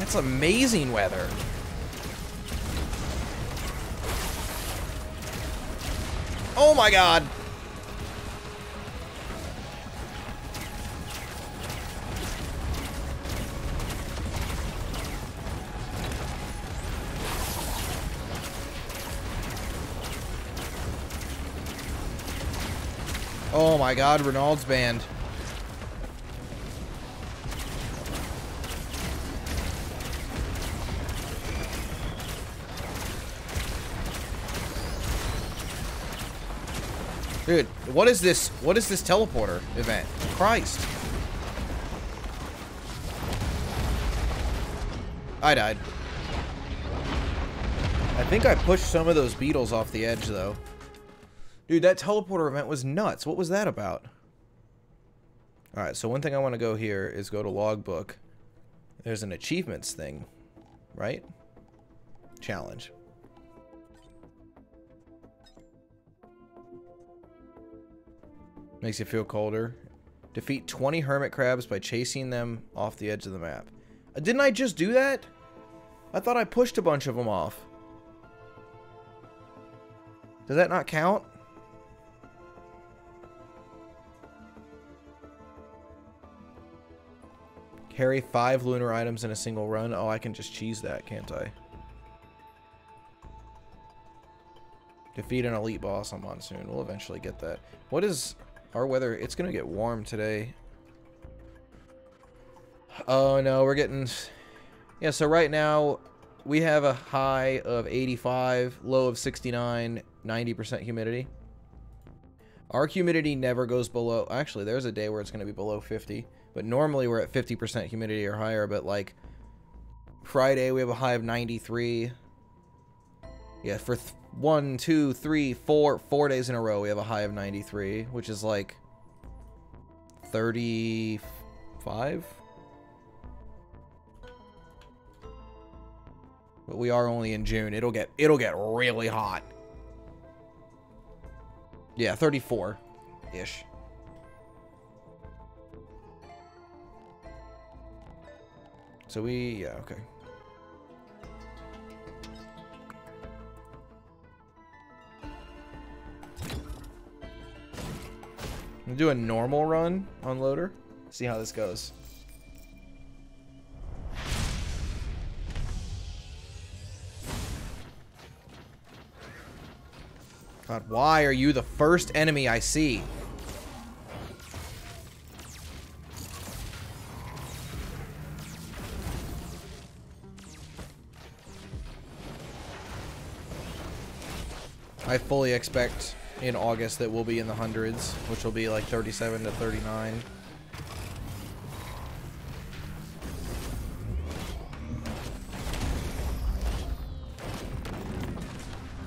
That's amazing weather. Oh my god. My god, Runald's band. Dude, what is this? What is this teleporter event? Christ. I died. I think I pushed some of those beetles off the edge, though. Dude, that teleporter event was nuts. What was that about? Alright, so one thing I want to go here is go to logbook. There's an achievements thing, right? Challenge. Makes you feel colder. Defeat 20 hermit crabs by chasing them off the edge of the map. Uh, didn't I just do that? I thought I pushed a bunch of them off. Does that not count? Carry five lunar items in a single run. Oh, I can just cheese that, can't I? Defeat an elite boss on Monsoon. We'll eventually get that. What is our weather? It's going to get warm today. Oh, no. We're getting... Yeah, so right now, we have a high of 85, low of 69, 90% humidity. Our humidity never goes below... Actually, there's a day where it's going to be below 50. But normally we're at 50% humidity or higher, but like Friday we have a high of 93. Yeah, for one, two, three, four, four days in a row we have a high of 93, which is like 35? But we are only in June. It'll get it'll get really hot. Yeah, 34-ish. So we, yeah, okay. I'm do a normal run on loader. See how this goes. God, why are you the first enemy I see? I fully expect in August that we'll be in the hundreds, which will be like 37 to 39.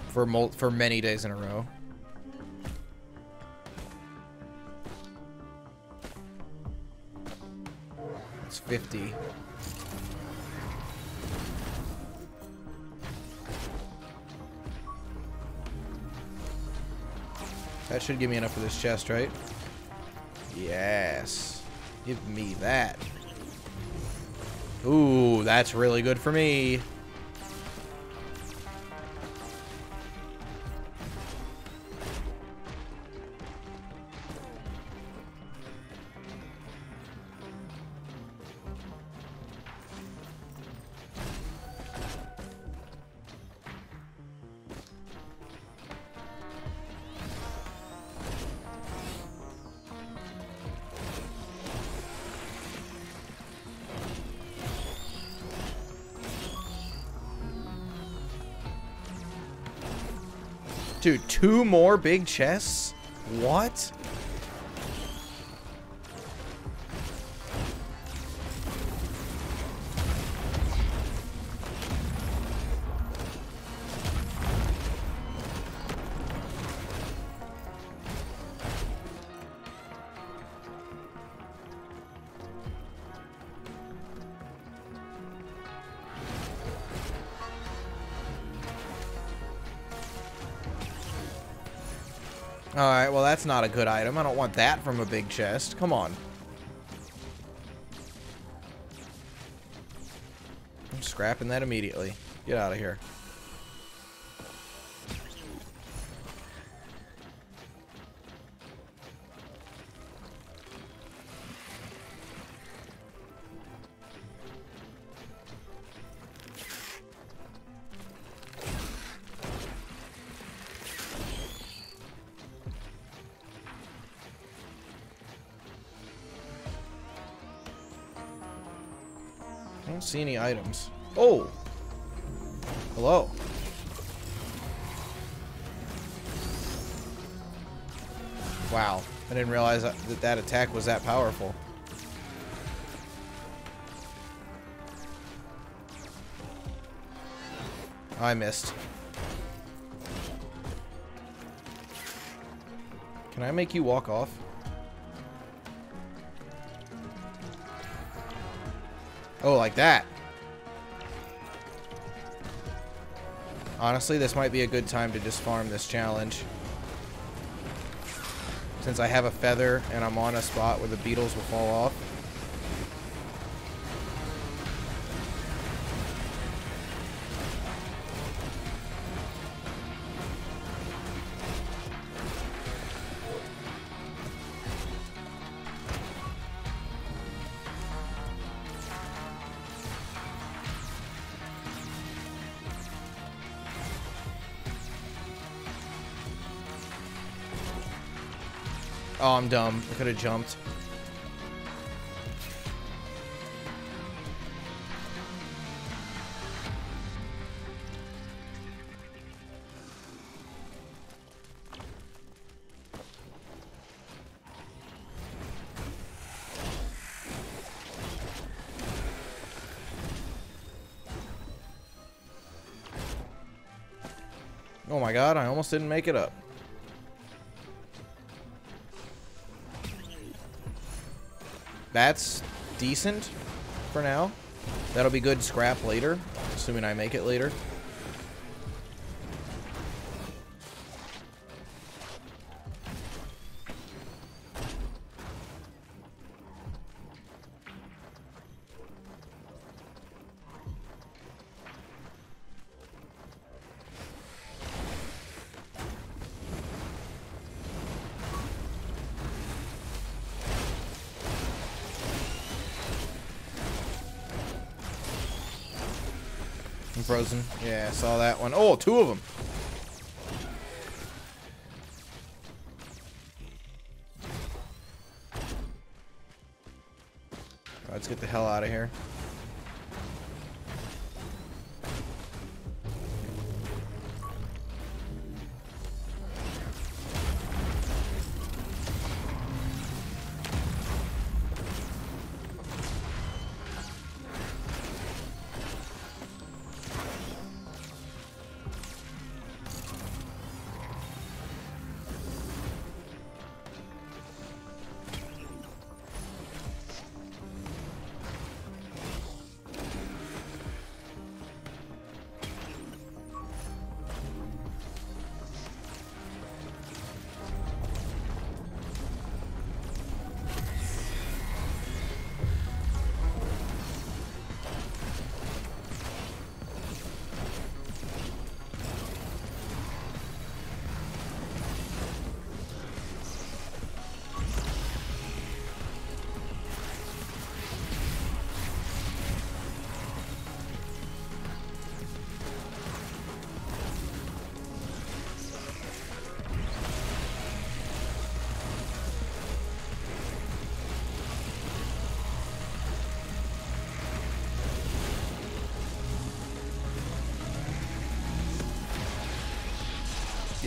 For mul for many days in a row. It's 50. That should give me enough for this chest, right? Yes. Give me that. Ooh, that's really good for me. Two more big chests? What? That's not a good item. I don't want that from a big chest. Come on. I'm scrapping that immediately. Get out of here. Items. Oh! Hello. Wow. I didn't realize that that, that attack was that powerful. Oh, I missed. Can I make you walk off? Oh, like that. Honestly, this might be a good time to just farm this challenge. Since I have a feather and I'm on a spot where the beetles will fall off. Dumb. I could have jumped. Oh my god, I almost didn't make it up. That's decent for now. That'll be good scrap later, assuming I make it later. Saw that one. Oh, two of them.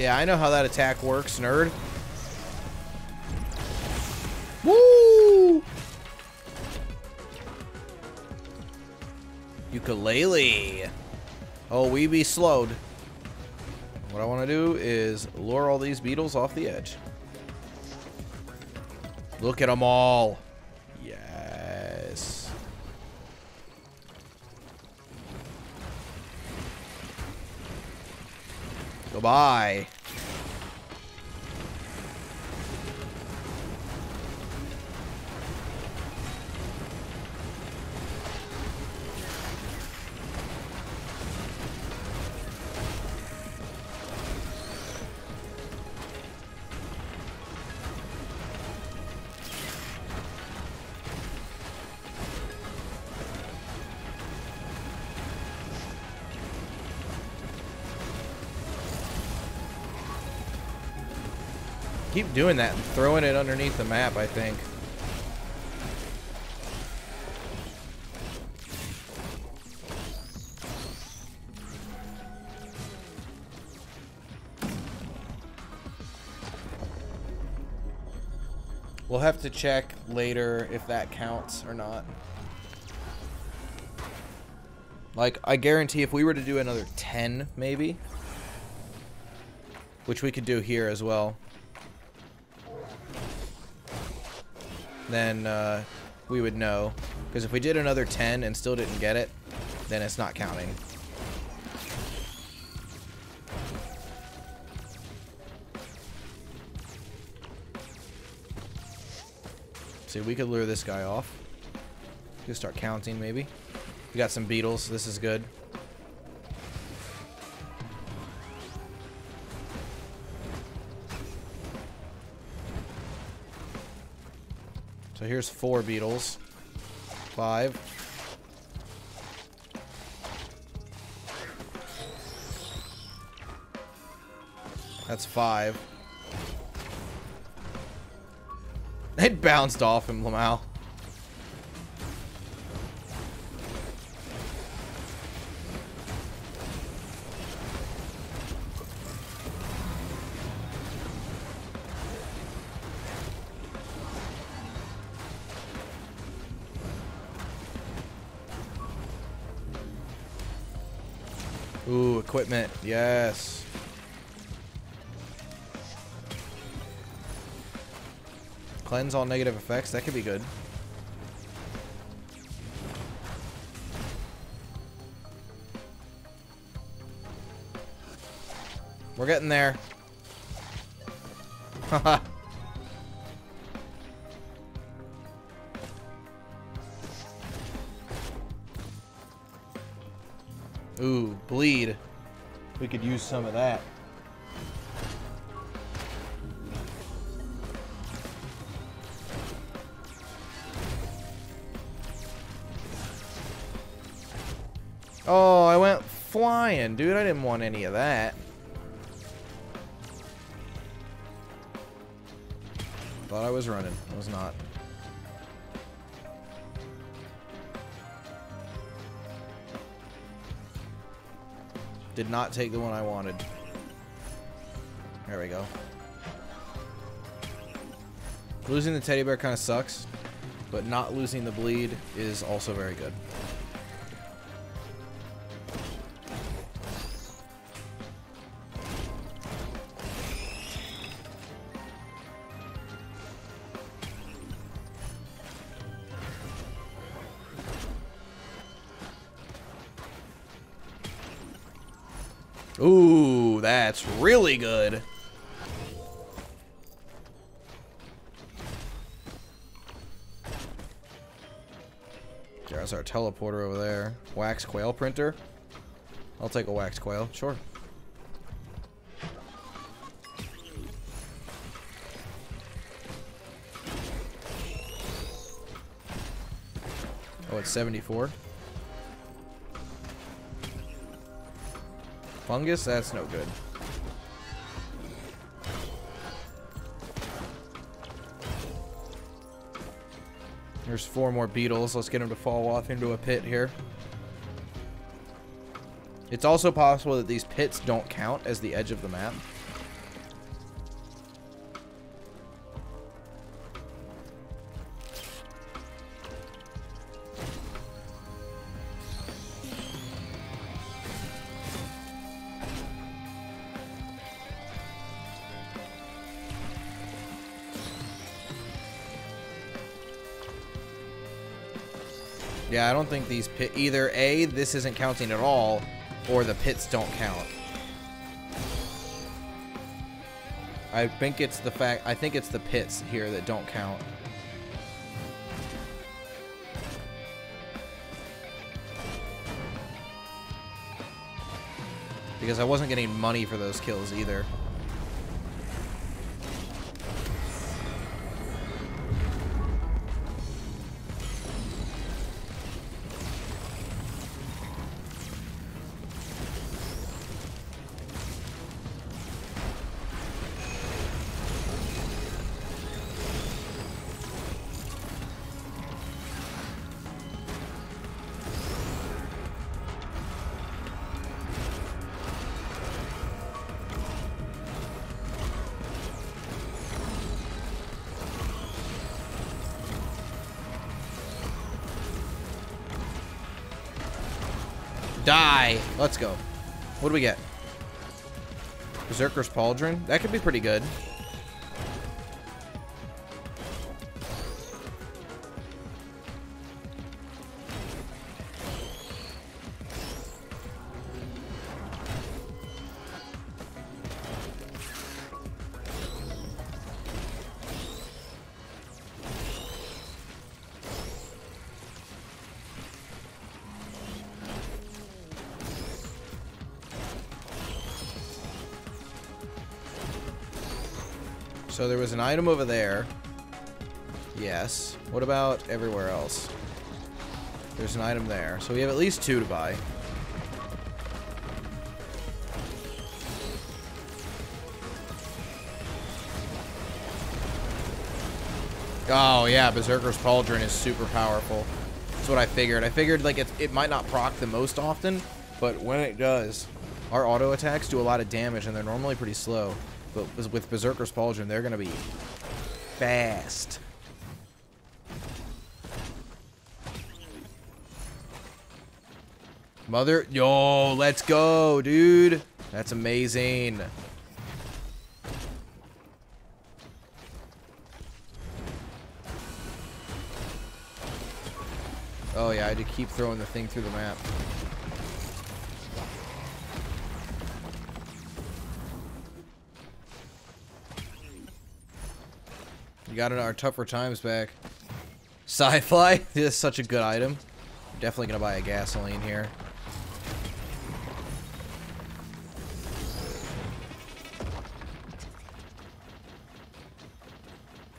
Yeah, I know how that attack works, nerd. Woo! Ukulele. Oh, we be slowed. What I want to do is lure all these beetles off the edge. Look at them all. Yes. Goodbye. Doing that and throwing it underneath the map, I think. We'll have to check later if that counts or not. Like, I guarantee if we were to do another 10, maybe, which we could do here as well, then uh, we would know. Because if we did another 10 and still didn't get it, then it's not counting. See, we could lure this guy off. Just start counting, maybe. We got some beetles. This is good. So here's four beetles. Five. That's five. It bounced off him, Lamau. Yes. Cleanse all negative effects. That could be good. We're getting there. Haha. *laughs* Ooh, bleed. We could use some of that. Oh, I went flying, dude. I didn't want any of that. Thought I was running. I was not. Did not take the one I wanted. There we go. Losing the teddy bear kind of sucks, but not losing the bleed is also very good. Teleporter over there. Wax quail printer. I'll take a wax quail, sure. Oh, it's 74. Fungus? That's no good. There's four more beetles. Let's get them to fall off into a pit here. It's also possible that these pits don't count as the edge of the map. Don't think these pit... Either A, this isn't counting at all, or the pits don't count. I think it's the fact... I think it's the pits here that don't count. Because I wasn't getting money for those kills either. Let's go. What do we get? Berserker's Pauldron? That could be pretty good. Item over there. Yes. What about everywhere else? There's an item there. So we have at least two to buy. Oh, yeah, Berserker's Pauldron is super powerful. That's what I figured. I figured, like, it, it might not proc the most often, but when it does, our auto attacks do a lot of damage, and they're normally pretty slow. But with Berserker's Pauldron, they're going to be fast. Mother, yo, let's go, dude. That's amazing. Oh yeah, I had to keep throwing the thing through the map. We got our tougher times back. Sci-fi. *laughs* this is such a good item. Definitely gonna buy a gasoline here.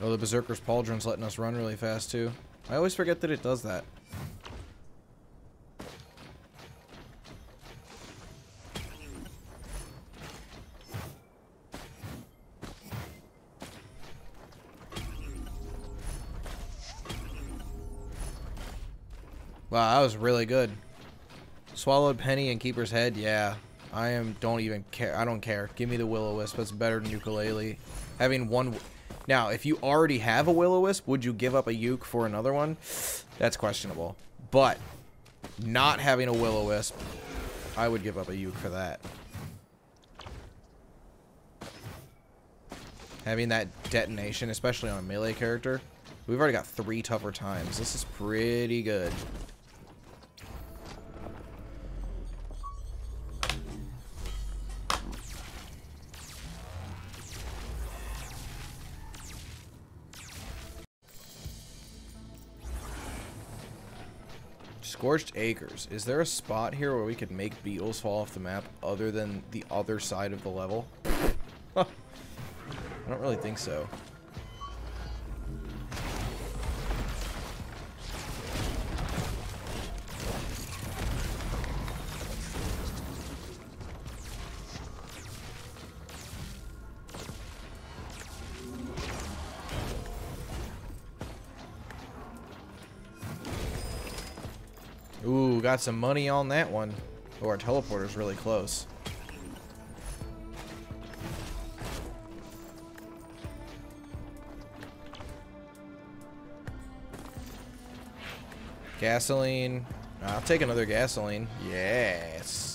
Oh, the Berserker's Pauldron's letting us run really fast, too. I always forget that it does that. Wow, that was really good. Swallowed penny and keeper's head. Yeah, I am. Don't even care. I don't care. Give me the will-o-wisp. It's better than ukulele. Having one. Now, if you already have a will-o-wisp, would you give up a uke for another one? That's questionable. But not having a will-o-wisp, I would give up a uke for that. Having that detonation, especially on a melee character, we've already got three tougher times. This is pretty good. Scorched Acres. Is there a spot here where we could make beetles fall off the map other than the other side of the level? *laughs* I don't really think so. Got some money on that one. Oh, our teleporter's really close. Gasoline. I'll take another gasoline. Yes.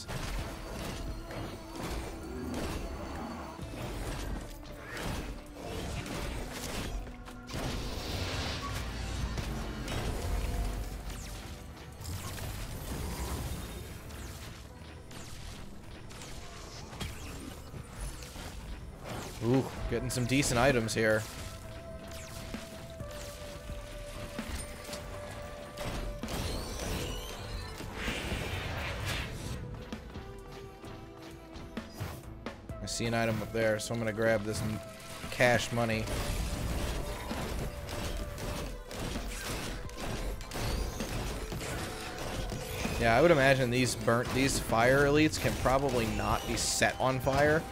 Getting some decent items here. I see an item up there, so I'm gonna grab this cash money. Yeah, I would imagine these burnt these fire elites can probably not be set on fire.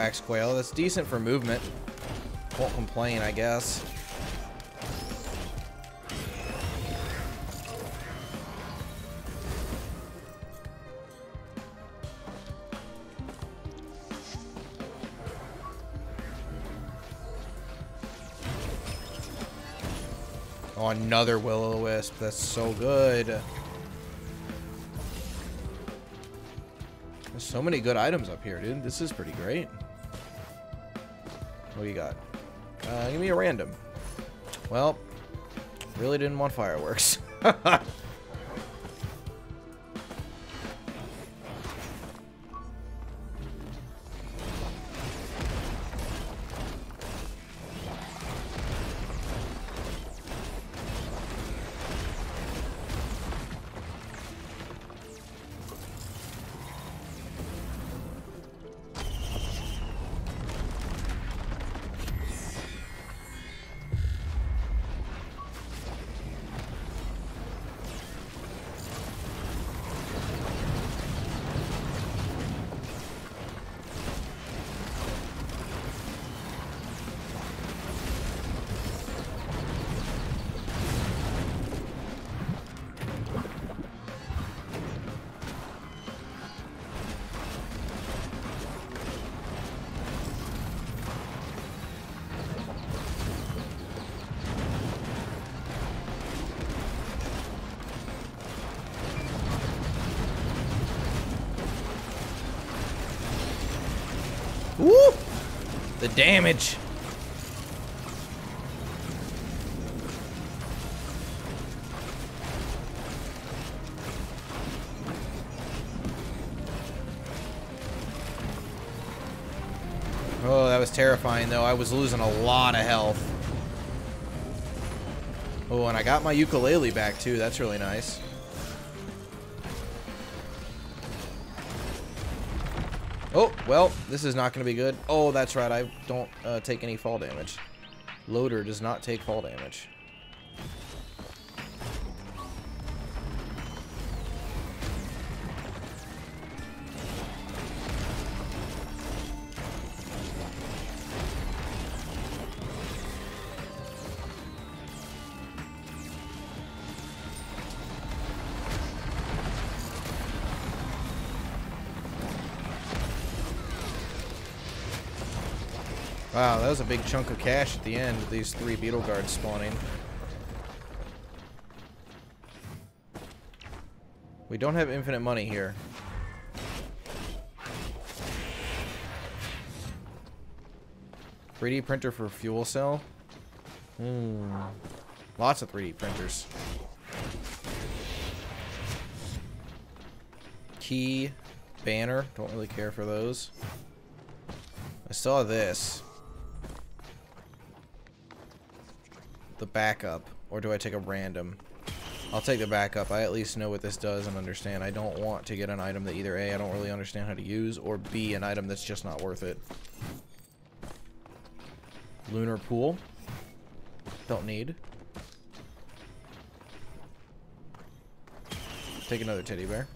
Wax quail. That's decent for movement. Won't complain, I guess. Oh, another will-o-wisp. That's so good. There's so many good items up here, dude. This is pretty great. What do you got? Uh, give me a random. Well, really didn't want fireworks. *laughs* damage. Oh, that was terrifying, though. I was losing a lot of health. Oh, and I got my ukulele back, too. That's really nice. Well, this is not going to be good. Oh, that's right. I don't uh, take any fall damage. Loader does not take fall damage. Was a big chunk of cash at the end with these three beetle guards spawning. We don't have infinite money here. Three D printer for fuel cell. Hmm. Lots of 3D printers. Key, banner. Don't really care for those. I saw this. The backup, or do I take a random? I'll take the backup. I at least know what this does and understand. I don't want to get an item that either A, I don't really understand how to use, or B, an item that's just not worth it. Lunar Pool. Don't need. Take another teddy bear.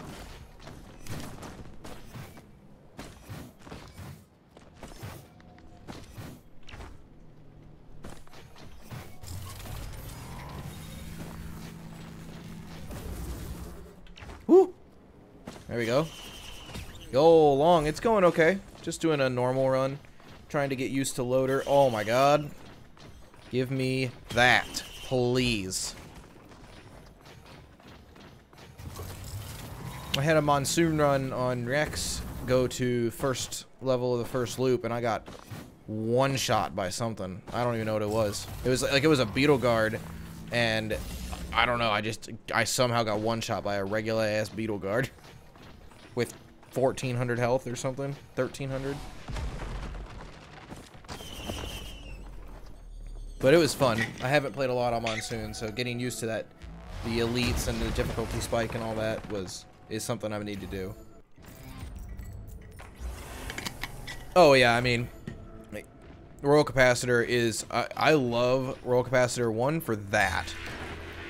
Going okay. Just doing a normal run. Trying to get used to loader. Oh my god. Give me that. Please. I had a monsoon run on Rex go to first level of the first loop and I got one shot by something. I don't even know what it was. It was like it was a beetle guard and I don't know. I just I somehow got one shot by a regular ass beetle guard *laughs* 1400 health or something, 1300. But it was fun. I haven't played a lot on Monsoon, so getting used to that, the elites and the difficulty spike and all that was is something I need to do. Oh yeah, I mean, Royal Capacitor is I, I love Royal Capacitor one for that.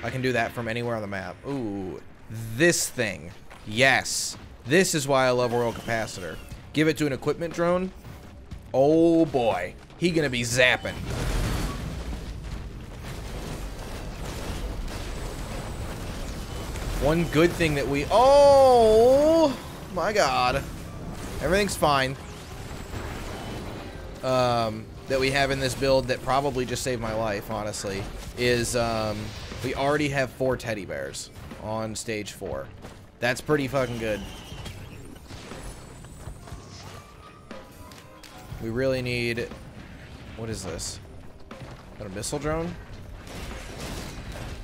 I can do that from anywhere on the map. Ooh, this thing. Yes. This is why I love Royal Capacitor. Give it to an equipment drone. Oh boy. He gonna be zapping. One good thing that we... Oh! My god. Everything's fine. Um, that we have in this build that probably just saved my life, honestly, is um, we already have four teddy bears on stage four. That's pretty fucking good. We really need... What is this? Got a missile drone?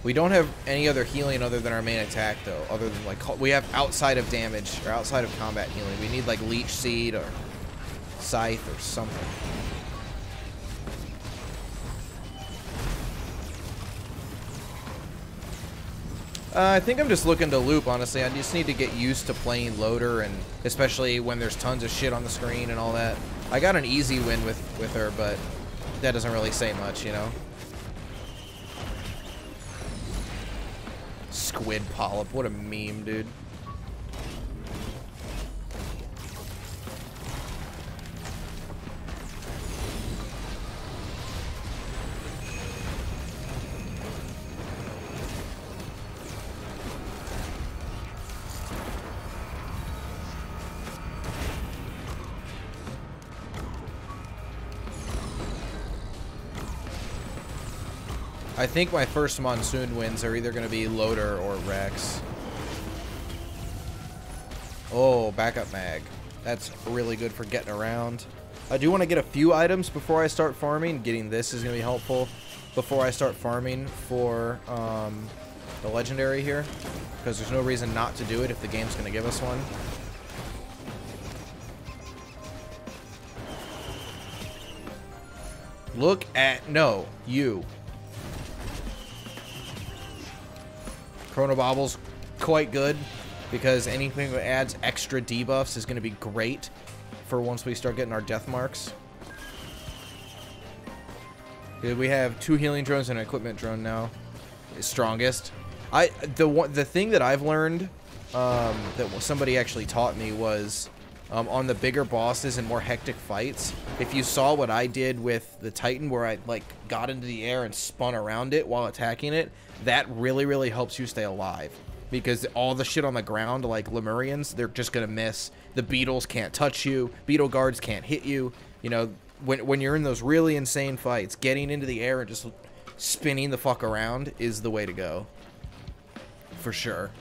We don't have any other healing other than our main attack, though. Other than, like, we have outside of damage, or outside of combat healing. We need, like, Leech Seed or Scythe or something. Uh, I think I'm just looking to loop, honestly. I just need to get used to playing loader, and especially when there's tons of shit on the screen and all that. I got an easy win with, with her, but that doesn't really say much, you know? Squid polyp, what a meme, dude. I think my first Monsoon wins are either going to be Loader or Rex. Oh, backup mag. That's really good for getting around. I do want to get a few items before I start farming. Getting this is going to be helpful before I start farming for um, the Legendary here. Because there's no reason not to do it if the game's going to give us one. Look at... No, you. Chronobauble's quite good because anything that adds extra debuffs is going to be great for once we start getting our death marks. We have two healing drones and an equipment drone now. Is strongest. I the one the thing that I've learned um, that somebody actually taught me was um, on the bigger bosses and more hectic fights. If you saw what I did with the Titan, where I like got into the air and spun around it while attacking it, that really, really helps you stay alive. Because all the shit on the ground, like Lemurians, they're just gonna miss. The beetles can't touch you. Beetle guards can't hit you. You know, when when you're in those really insane fights, getting into the air and just spinning the fuck around is the way to go. For sure.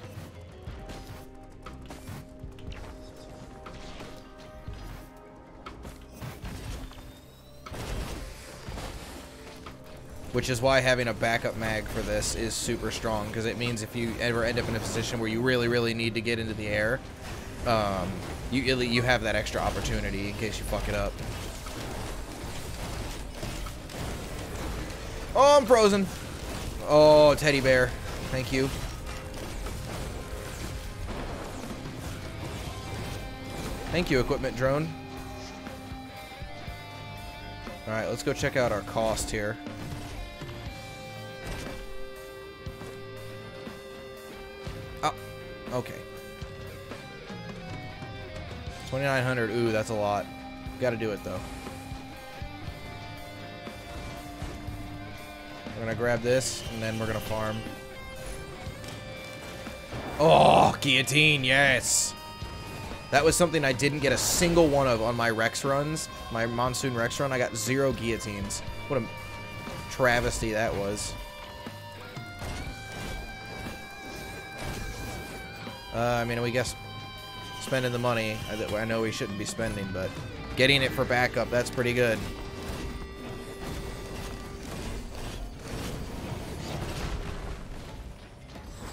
Which is why having a backup mag for this is super strong because it means if you ever end up in a position where you really really need to get into the air um, you you have that extra opportunity in case you fuck it up. Oh I'm frozen. Oh teddy bear. Thank you. Thank you equipment drone. Alright let's go check out our cost here Okay. 2,900. Ooh, that's a lot. Gotta do it, though. We're gonna grab this, and then we're gonna farm. Oh, guillotine, yes! That was something I didn't get a single one of on my Rex runs. My Monsoon Rex run, I got zero guillotines. What a travesty that was. Uh, I mean, we guess spending the money that I know we shouldn't be spending, but getting it for backup, that's pretty good.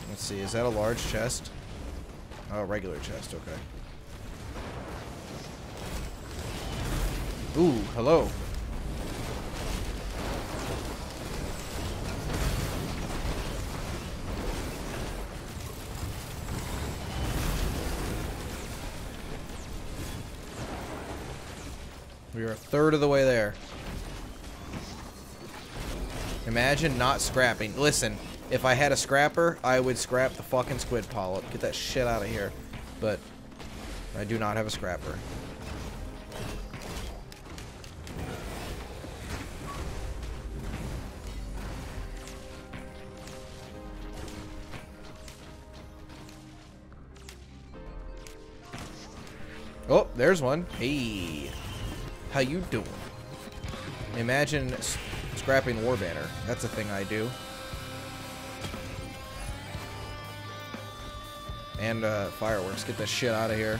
Let's see. Is that a large chest? Oh, regular chest. Okay. Ooh, hello. Third of the way there. Imagine not scrapping. Listen, if I had a scrapper, I would scrap the fucking squid polyp. Get that shit out of here. But I do not have a scrapper. Oh, there's one. Hey. How you doing? Imagine scrapping War Banner. That's a thing I do. And uh, fireworks. Get that shit out of here.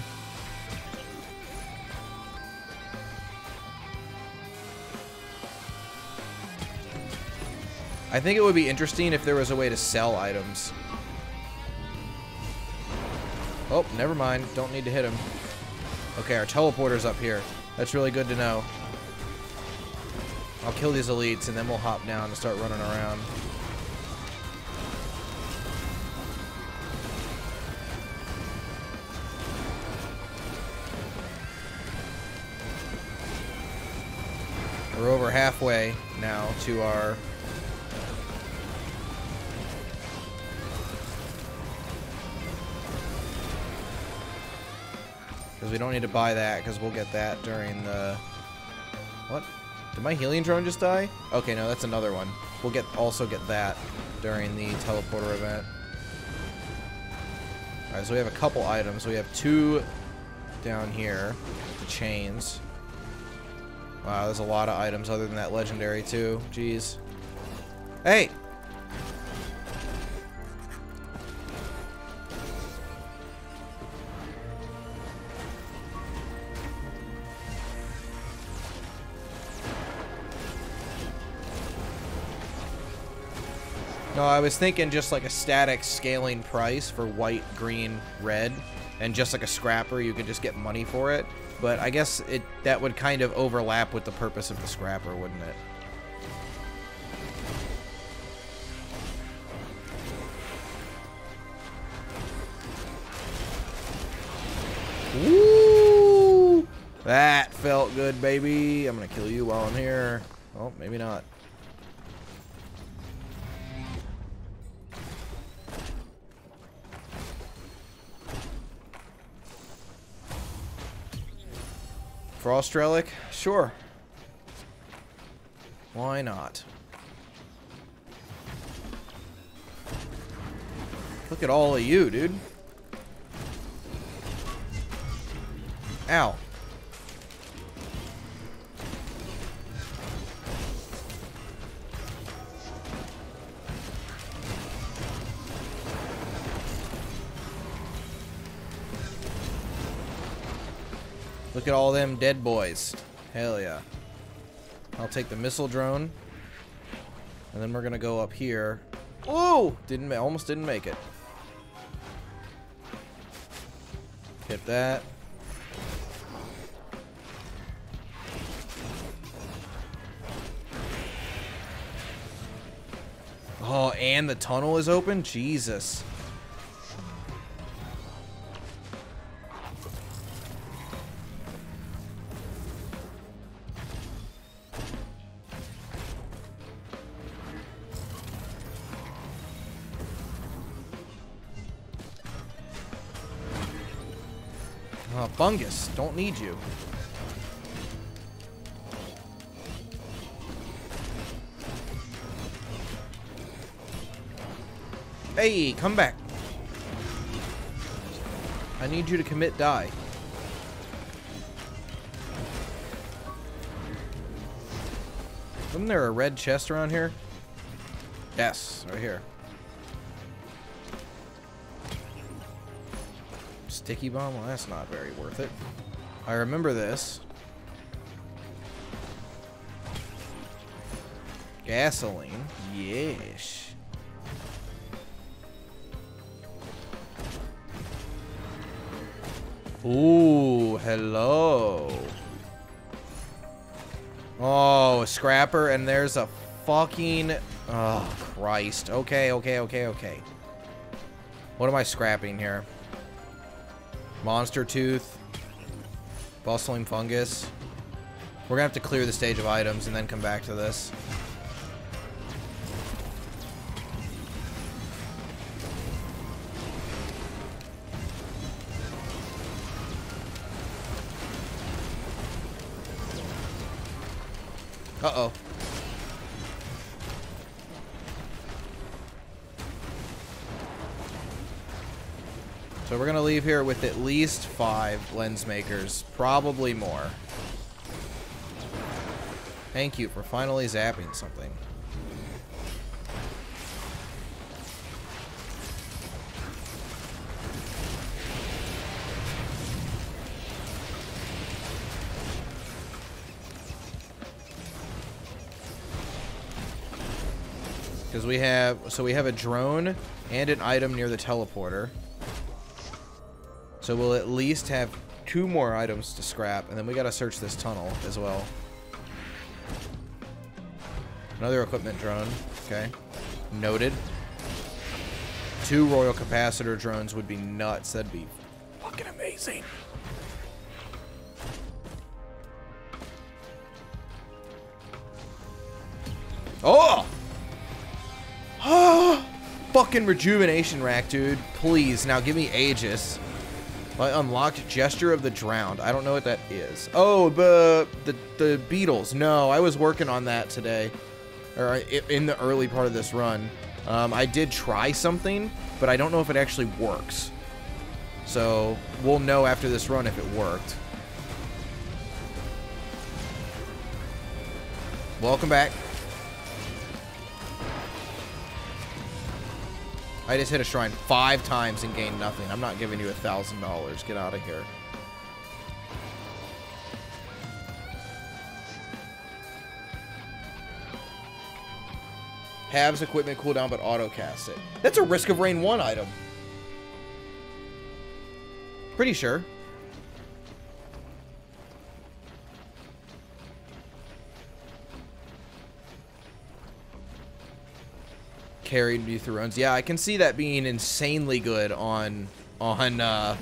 I think it would be interesting if there was a way to sell items. Oh, never mind. Don't need to hit him. Okay, our teleporter's up here. That's really good to know. I'll kill these elites and then we'll hop down and start running around. We're over halfway now to our Because we don't need to buy that, because we'll get that during the... What? Did my healing drone just die? Okay, no, that's another one. We'll get also get that during the teleporter event. Alright, so we have a couple items. We have two down here. The chains. Wow, there's a lot of items other than that legendary, too. Jeez. Hey! No, I was thinking just like a static scaling price for white, green, red, and just like a scrapper, you could just get money for it. But I guess it that would kind of overlap with the purpose of the scrapper, wouldn't it? Woo! That felt good, baby. I'm gonna kill you while I'm here. Oh, maybe not. Frost Relic? Sure. Why not? Look at all of you, dude. Ow. Look at all them dead boys. Hell yeah. I'll take the missile drone. And then we're gonna go up here. Oh! Didn't almost didn't make it. Hit that. Oh, and the tunnel is open? Jesus. Fungus, don't need you. Hey, come back. I need you to commit die. Isn't there a red chest around here? Yes, right here. Sticky bomb? Well, that's not very worth it. I remember this. Gasoline? Yes. Ooh, hello. Oh, a scrapper, and there's a fucking... Oh, Christ. Okay, okay, okay, okay. What am I scrapping here? Monster Tooth. Bustling Fungus. We're going to have to clear the stage of items and then come back to this. At least five lens makers. Probably more. Thank you for finally zapping something. Because we have, so we have a drone and an item near the teleporter. So we'll at least have two more items to scrap, and then we gotta search this tunnel as well. Another equipment drone. Okay. Noted. Two royal capacitor drones would be nuts. That'd be fucking amazing. Oh! Oh! *gasps* Fucking rejuvenation rack, dude. Please, now give me Aegis. Unlocked Gesture of the Drowned. I don't know what that is. Oh, the the the beetles. No, I was working on that today, or in the early part of this run. Um, I did try something, but I don't know if it actually works. So we'll know after this run if it worked. Welcome back. I just hit a shrine five times and gained nothing. I'm not giving you a thousand dollars. Get out of here. Halves equipment cooldown, but auto cast it. That's a Risk of Rain 1 item. Pretty sure. Carried me through runs. Yeah, I can see that being insanely good on on uh,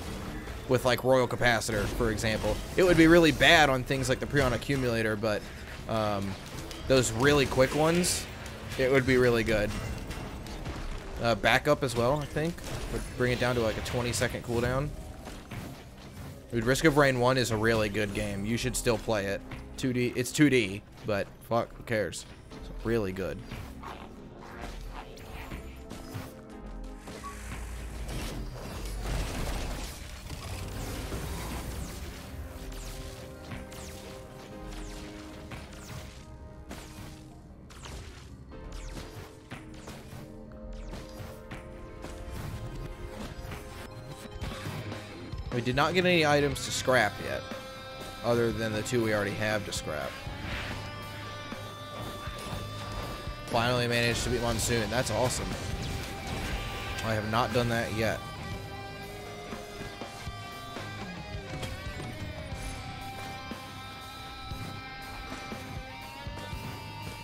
with like Royal Capacitor, for example. It would be really bad on things like the Preon Accumulator, but um, those really quick ones, it would be really good. Uh, backup as well, I think. Would bring it down to like a 20 second cooldown. Dude, Risk of Rain 1 is a really good game. You should still play it. 2D, it's 2D, but fuck, who cares? It's really good. Did not get any items to scrap yet, other than the two we already have to scrap. Finally managed to beat Monsoon. That's awesome. I have not done that yet.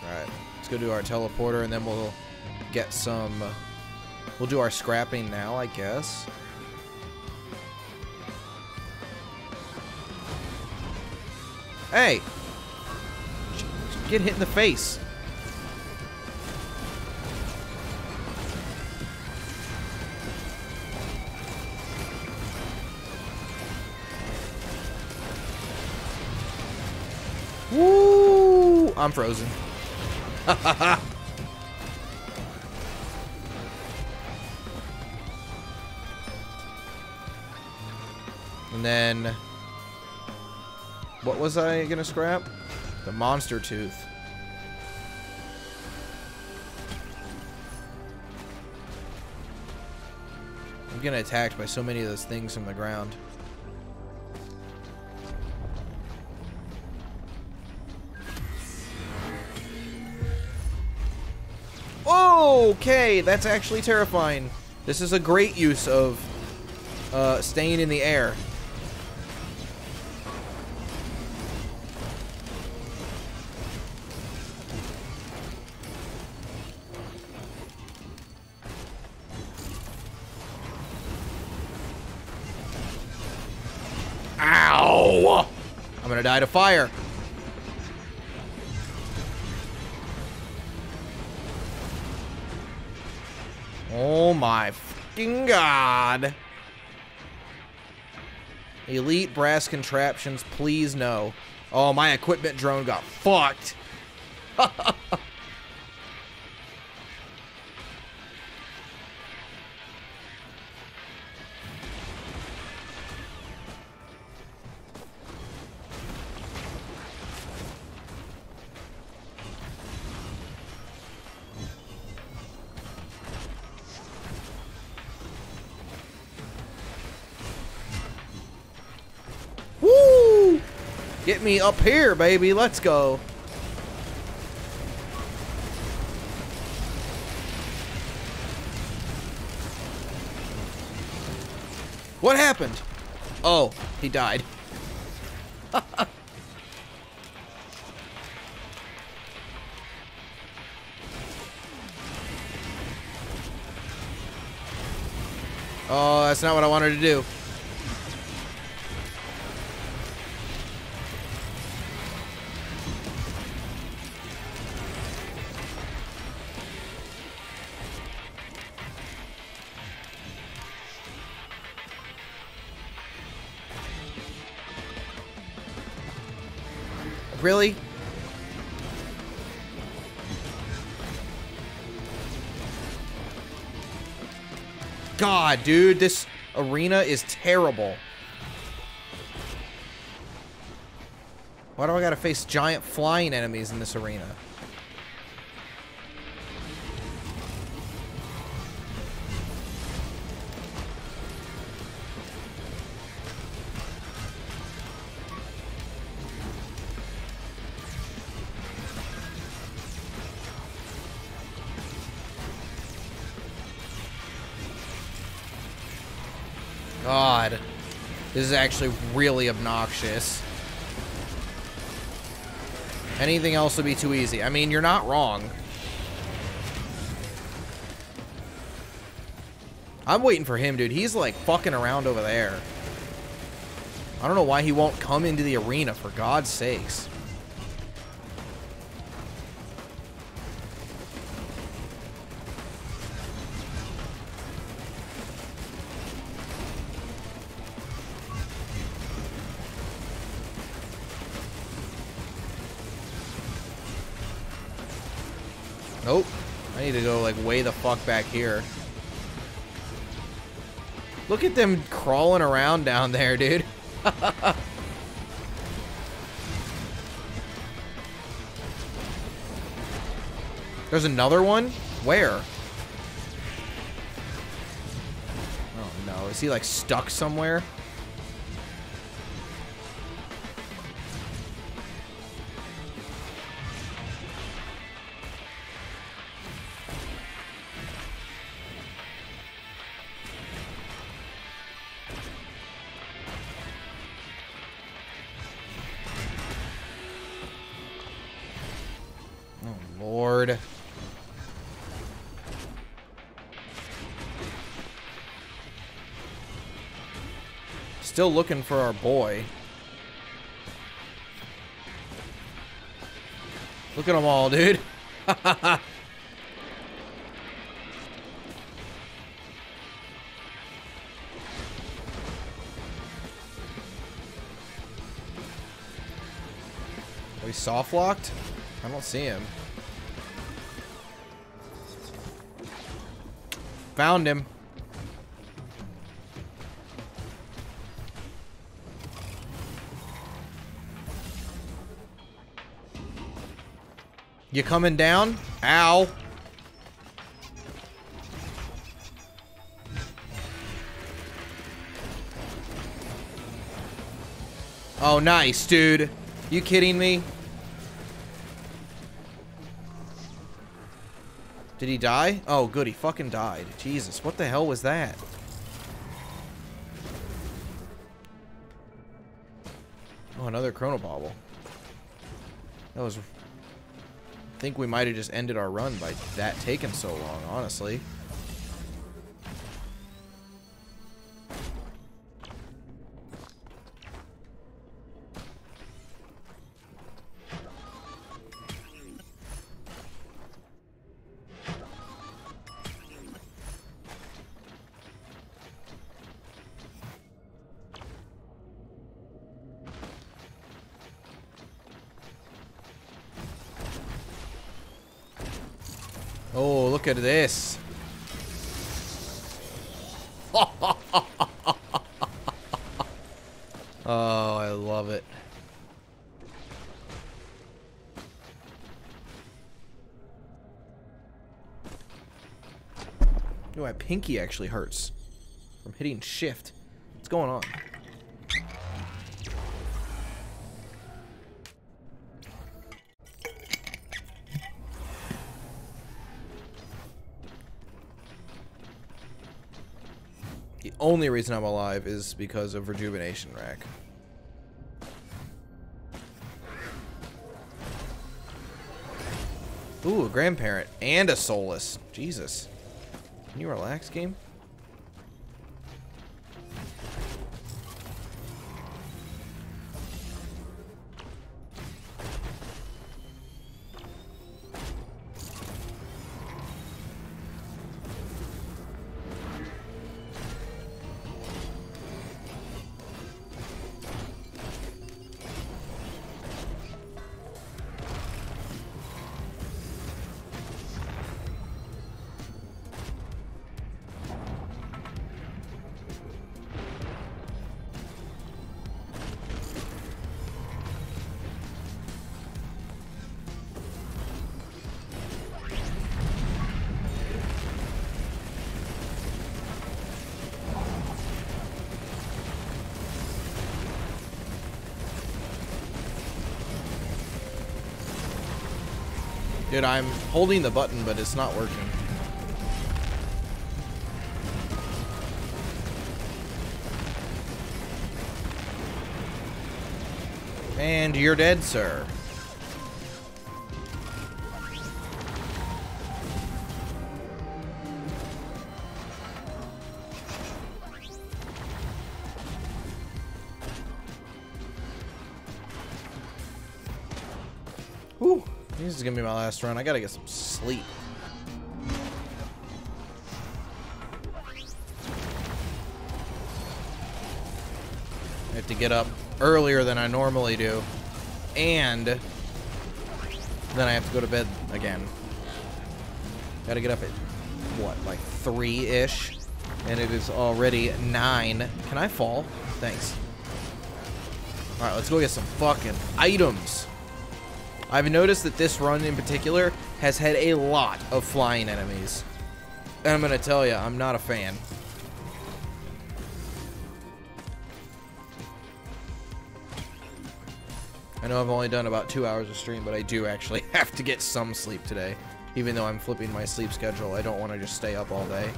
Alright, let's go do our teleporter and then we'll get some... We'll do our scrapping now, I guess. Hey! Get hit in the face. Woo! I'm frozen. *laughs* and then what was I gonna scrap? The monster tooth. I'm getting attacked by so many of those things from the ground. Okay, that's actually terrifying. This is a great use of uh, staying in the air. To fire. Oh my fucking god. Elite brass contraptions, please no. Oh, my equipment drone got fucked. Me up here, baby. Let's go. What happened? Oh, he died. *laughs* oh, that's not what I wanted to do. Dude, this arena is terrible. Why do I gotta face giant flying enemies in this arena? This is actually really obnoxious. Anything else would be too easy. I mean, you're not wrong. I'm waiting for him, dude. He's like fucking around over there. I don't know why he won't come into the arena, for God's sakes. Way the fuck back here. Look at them crawling around down there, dude. *laughs* There's another one? Where? Oh no, is he like stuck somewhere? Still looking for our boy. Look at them all, dude. *laughs* We soft locked? I don't see him. Found him. You coming down? Ow. Oh, nice, dude. You kidding me? Did he die? Oh, good. He fucking died. Jesus, what the hell was that? Oh, another Chronobauble. That was... I think we might have just ended our run by that taking so long, honestly. At this. *laughs* oh, I love it. Oh, my pinky actually hurts from hitting shift. What's going on? Only reason I'm alive is because of rejuvenation rack. Ooh, a grandparent and a soulless. Jesus. Can you relax, game? Dude, I'm holding the button, but it's not working. And you're dead, sir. Is gonna be my last run. I gotta get some sleep. I have to get up earlier than I normally do. And then I have to go to bed again. Gotta get up at, what, like 3-ish? And it is already 9. Can I fall? Thanks. Alright, let's go get some fucking items. I've noticed that this run in particular has had a lot of flying enemies. And I'm gonna tell you, I'm not a fan. I know I've only done about two hours of stream, but I do actually *laughs* have to get some sleep today. Even though I'm flipping my sleep schedule, I don't want to just stay up all day.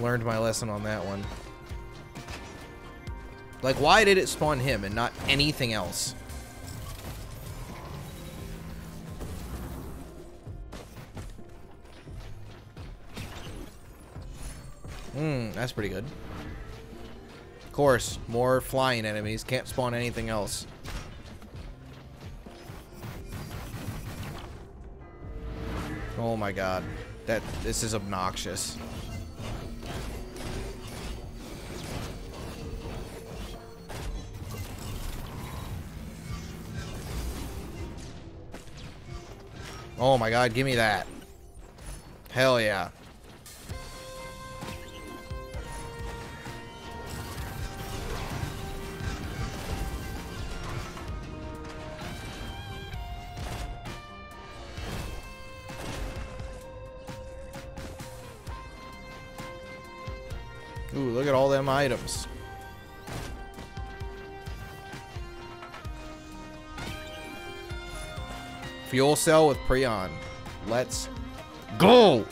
Learned my lesson on that one. Like, why did it spawn him and not anything else? That's pretty good. Of course, more flying enemies. Can't spawn anything else. Oh my god. That this is obnoxious. Oh my god, give me that. Hell yeah. Items. Fuel cell with Preon. Let's go!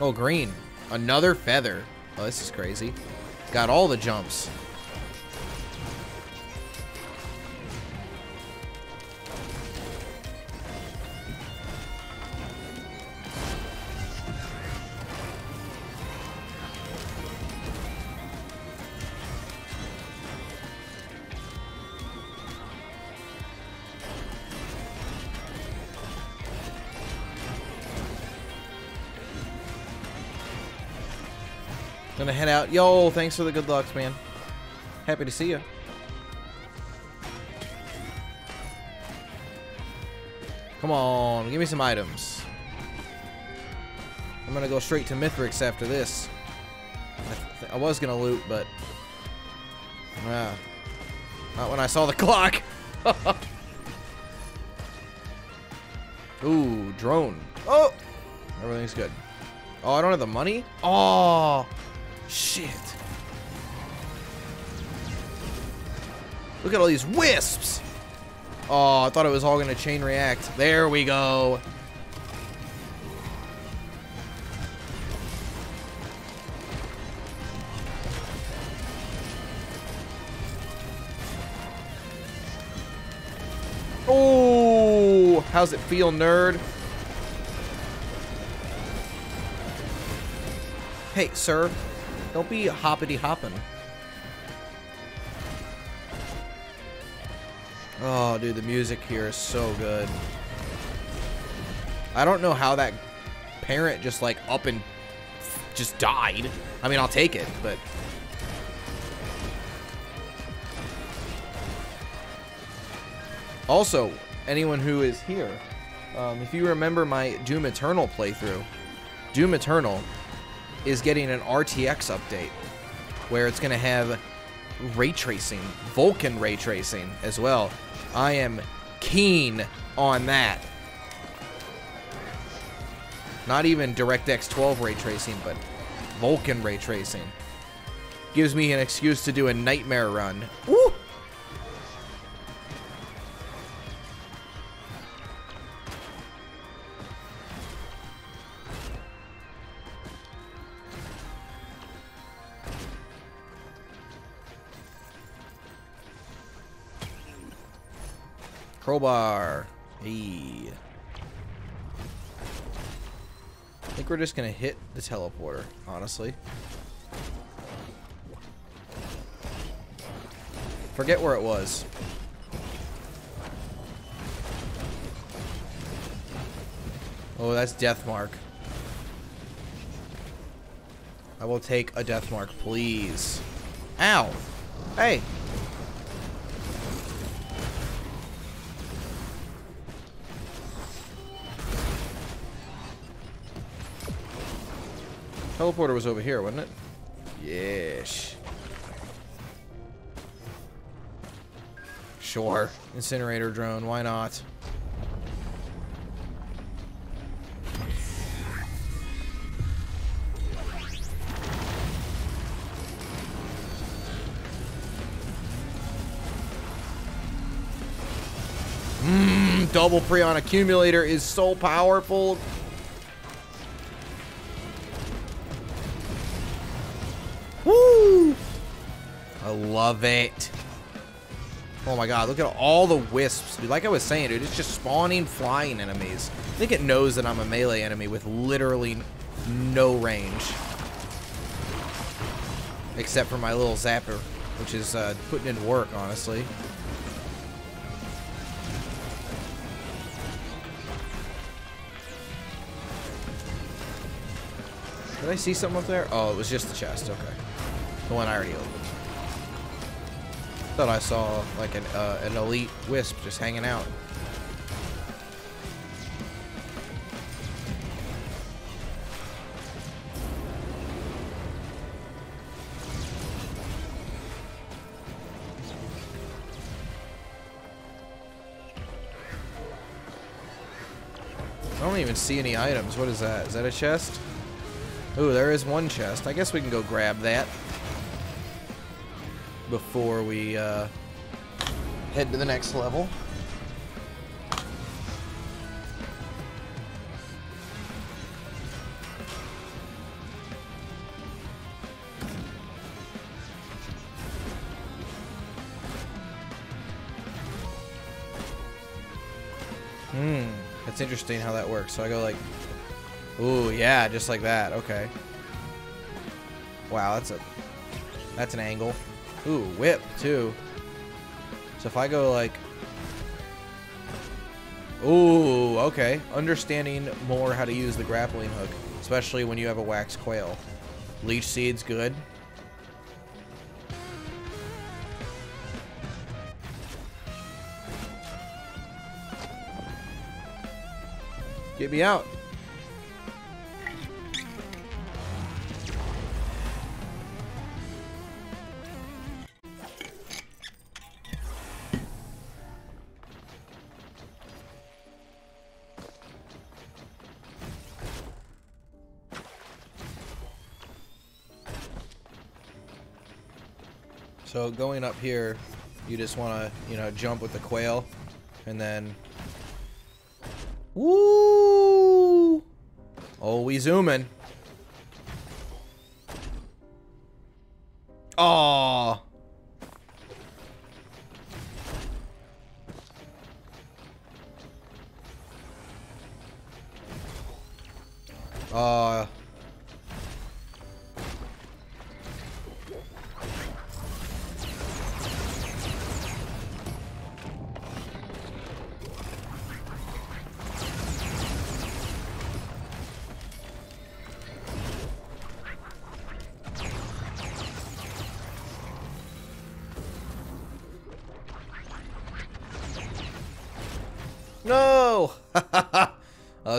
Oh, green. Another feather. Oh, this is crazy. Got all the jumps. Out. Yo, thanks for the good lucks, man. Happy to see you. Come on, give me some items. I'm gonna go straight to Mithrix after this. I, I was gonna loot, but... Yeah. Not when I saw the *laughs* clock. Ooh, drone. Oh! Everything's good. Oh, I don't have the money? Oh! Shit. Look at all these wisps! Oh, I thought it was all going to chain react. There we go. Oh, how's it feel, nerd? Hey, sir, don't be hoppity hopping. Oh, dude, the music here is so good. I don't know how that parent just like up and just died. I mean, I'll take it, but Also, anyone who is here, um, if you remember my Doom Eternal playthrough, Doom Eternal is getting an RTX update where it's going to have ray tracing, Vulkan ray tracing as well. I am keen on that. Not even DirectX 12 ray tracing, but Vulkan ray tracing. Gives me an excuse to do a nightmare run. Woo! Crowbar. Hey. I think we're just gonna hit the teleporter, honestly. Forget where it was. Oh, that's death mark. I will take a death mark, please. Ow! Hey, Teleporter was over here, wasn't it? Yes. Sure. Incinerator drone, why not? Mmm, double Preon accumulator is so powerful. I love it. Oh my god, look at all the wisps. Dude, like I was saying, dude, it's just spawning flying enemies. I think it knows that I'm a melee enemy with literally no range. Except for my little zapper, which is uh, putting in work, honestly. Did I see something up there? Oh, it was just the chest. Okay. The one I already opened. I thought I saw like an uh, an elite wisp just hanging out. I don't even see any items. What is that? Is that a chest? Ooh, there is one chest. I guess we can go grab that before we uh, head to the next level. Hmm, that's interesting how that works. So I go like Ooh, yeah, just like that. Okay. Wow, that's a that's an angle. Ooh, whip too. So if I go like... Ooh, okay. Understanding more how to use the grappling hook, especially when you have a wax quail. Leech seed's good. Get me out. So going up here, you just want to, you know, jump with the quail, and then... Woo! Oh, we zooming. Aww.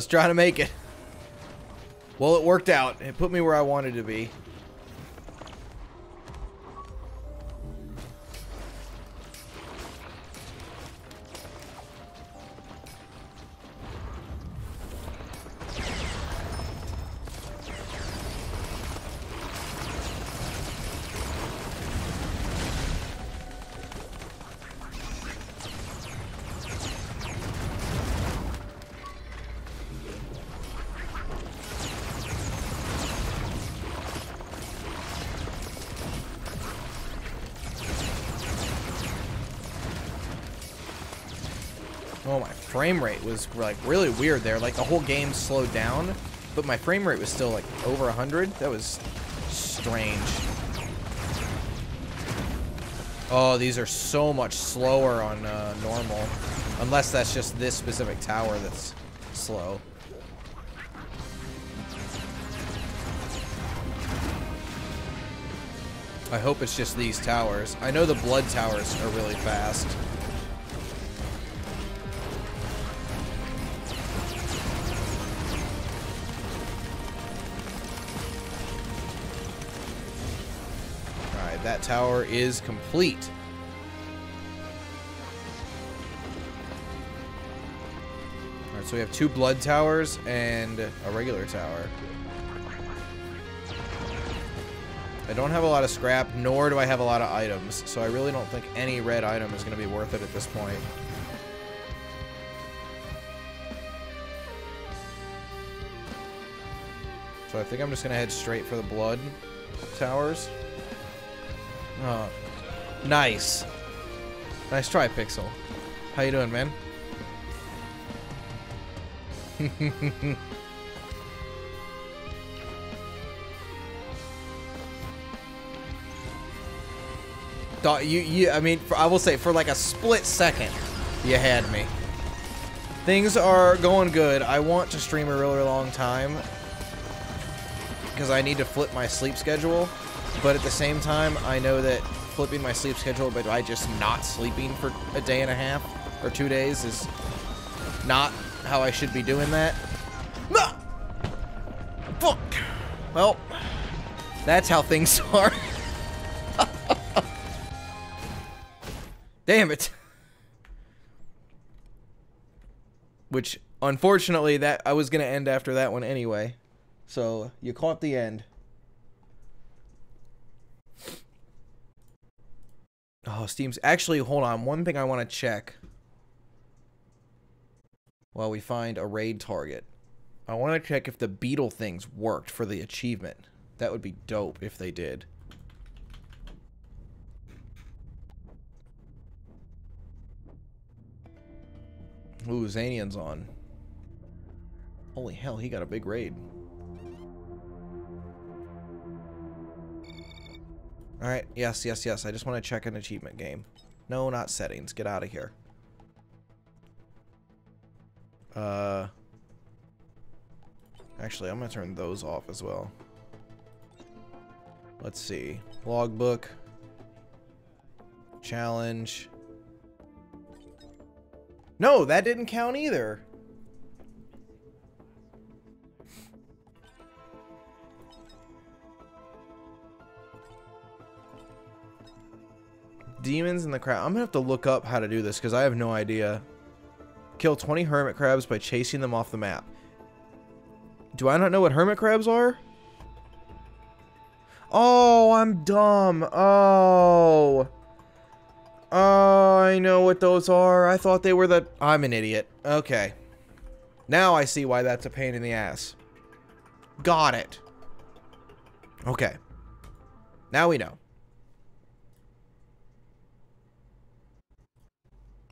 Trying to make it. Well, it worked out. It put me where I wanted to be. Rate was like really weird there. Like the whole game slowed down, but my frame rate was still like over 100. That was strange. Oh, these are so much slower on uh, normal. Unless that's just this specific tower that's slow. I hope it's just these towers. I know the blood towers are really fast. Tower is complete. Alright, so we have two blood towers and a regular tower. I don't have a lot of scrap, nor do I have a lot of items, so I really don't think any red item is going to be worth it at this point. So I think I'm just going to head straight for the blood towers. Oh, nice. Nice try, Pixel. How you doing, man? *laughs* Thought you, you, I mean, for, I will say, for like a split second, you had me. Things are going good. I want to stream a really long time because I need to flip my sleep schedule. But at the same time, I know that flipping my sleep schedule, I just not sleeping for a day and a half or two days is not how I should be doing that. No! Fuck! Well, that's how things *laughs* are. Damn it. Which, unfortunately, that I was going to end after that one anyway. So, you caught the end. Oh, Steam's... Actually, hold on. One thing I want to check. While we find a raid target. I want to check if the beetle things worked for the achievement. That would be dope if they did. Ooh, Zanian's on. Holy hell, he got a big raid. Alright, yes, yes, yes. I just want to check an achievement game. No, not settings. Get out of here. Uh... Actually, I'm going to turn those off as well. Let's see. Logbook. Challenge. No, that didn't count either. Demons in the crab. I'm gonna have to look up how to do this because I have no idea. Kill 20 hermit crabs by chasing them off the map. Do I not know what hermit crabs are? Oh, I'm dumb. Oh. Oh, I know what those are. I thought they were the... I'm an idiot. Okay. Now I see why that's a pain in the ass. Got it. Okay. Now we know.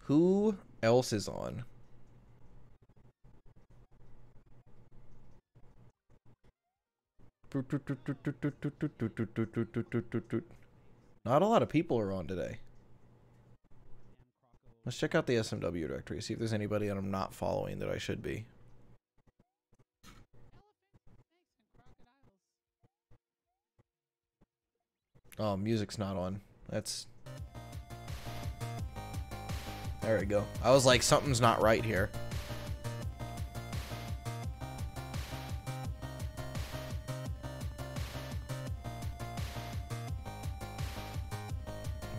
Who else is on? Not a lot of people are on today. Let's check out the SMW directory, see if there's anybody that I'm not following that I should be. Oh, music's not on. That's... There we go. I was like, something's not right here.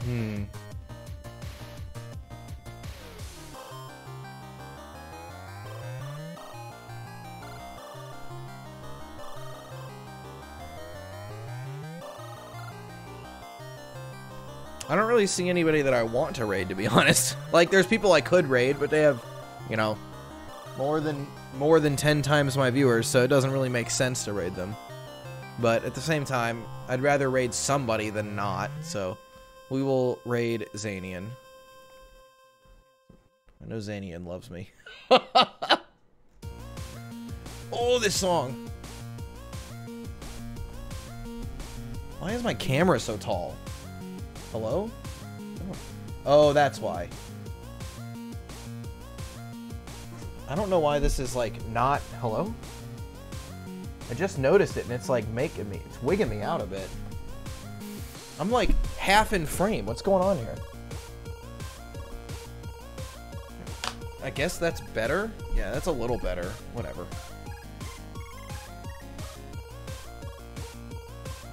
Hmm. I don't really see anybody that I want to raid, to be *laughs* honest. Like, there's people I could raid, but they have, you know, more than more than 10 times my viewers, so it doesn't really make sense to raid them. But at the same time, I'd rather raid somebody than not, so we will raid Zanian. I know Zanian loves me. *laughs* oh, this song. Why is my camera so tall? Hello? Oh. that's why. I don't know why this is like not hello. I just noticed it and it's like making me, it's wigging me out a bit. I'm like half in frame. What's going on here? I guess that's better. Yeah, that's a little better. Whatever.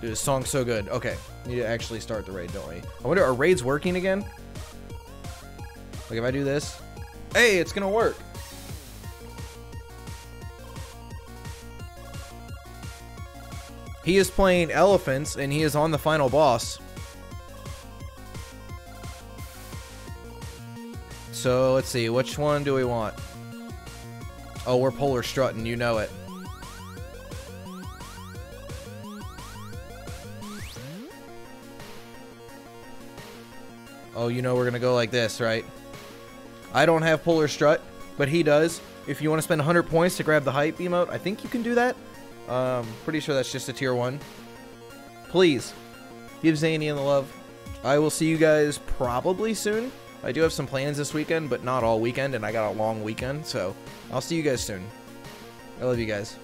Dude, this song's so good. Okay, need to actually start the raid, don't we? I wonder, are raids working again? Like, if I do this... Hey, it's gonna work! He is playing elephants, and he is on the final boss. So, let's see, which one do we want? Oh, we're polar strutting, you know it. Oh, you know we're gonna go like this, right? I don't have Polar Strut, but he does. If you want to spend 100 points to grab the hype emote, I think you can do that. Um, pretty sure that's just a tier 1. Please, give Zanian the love. I will see you guys probably soon. I do have some plans this weekend, but not all weekend, and I got a long weekend, so I'll see you guys soon. I love you guys.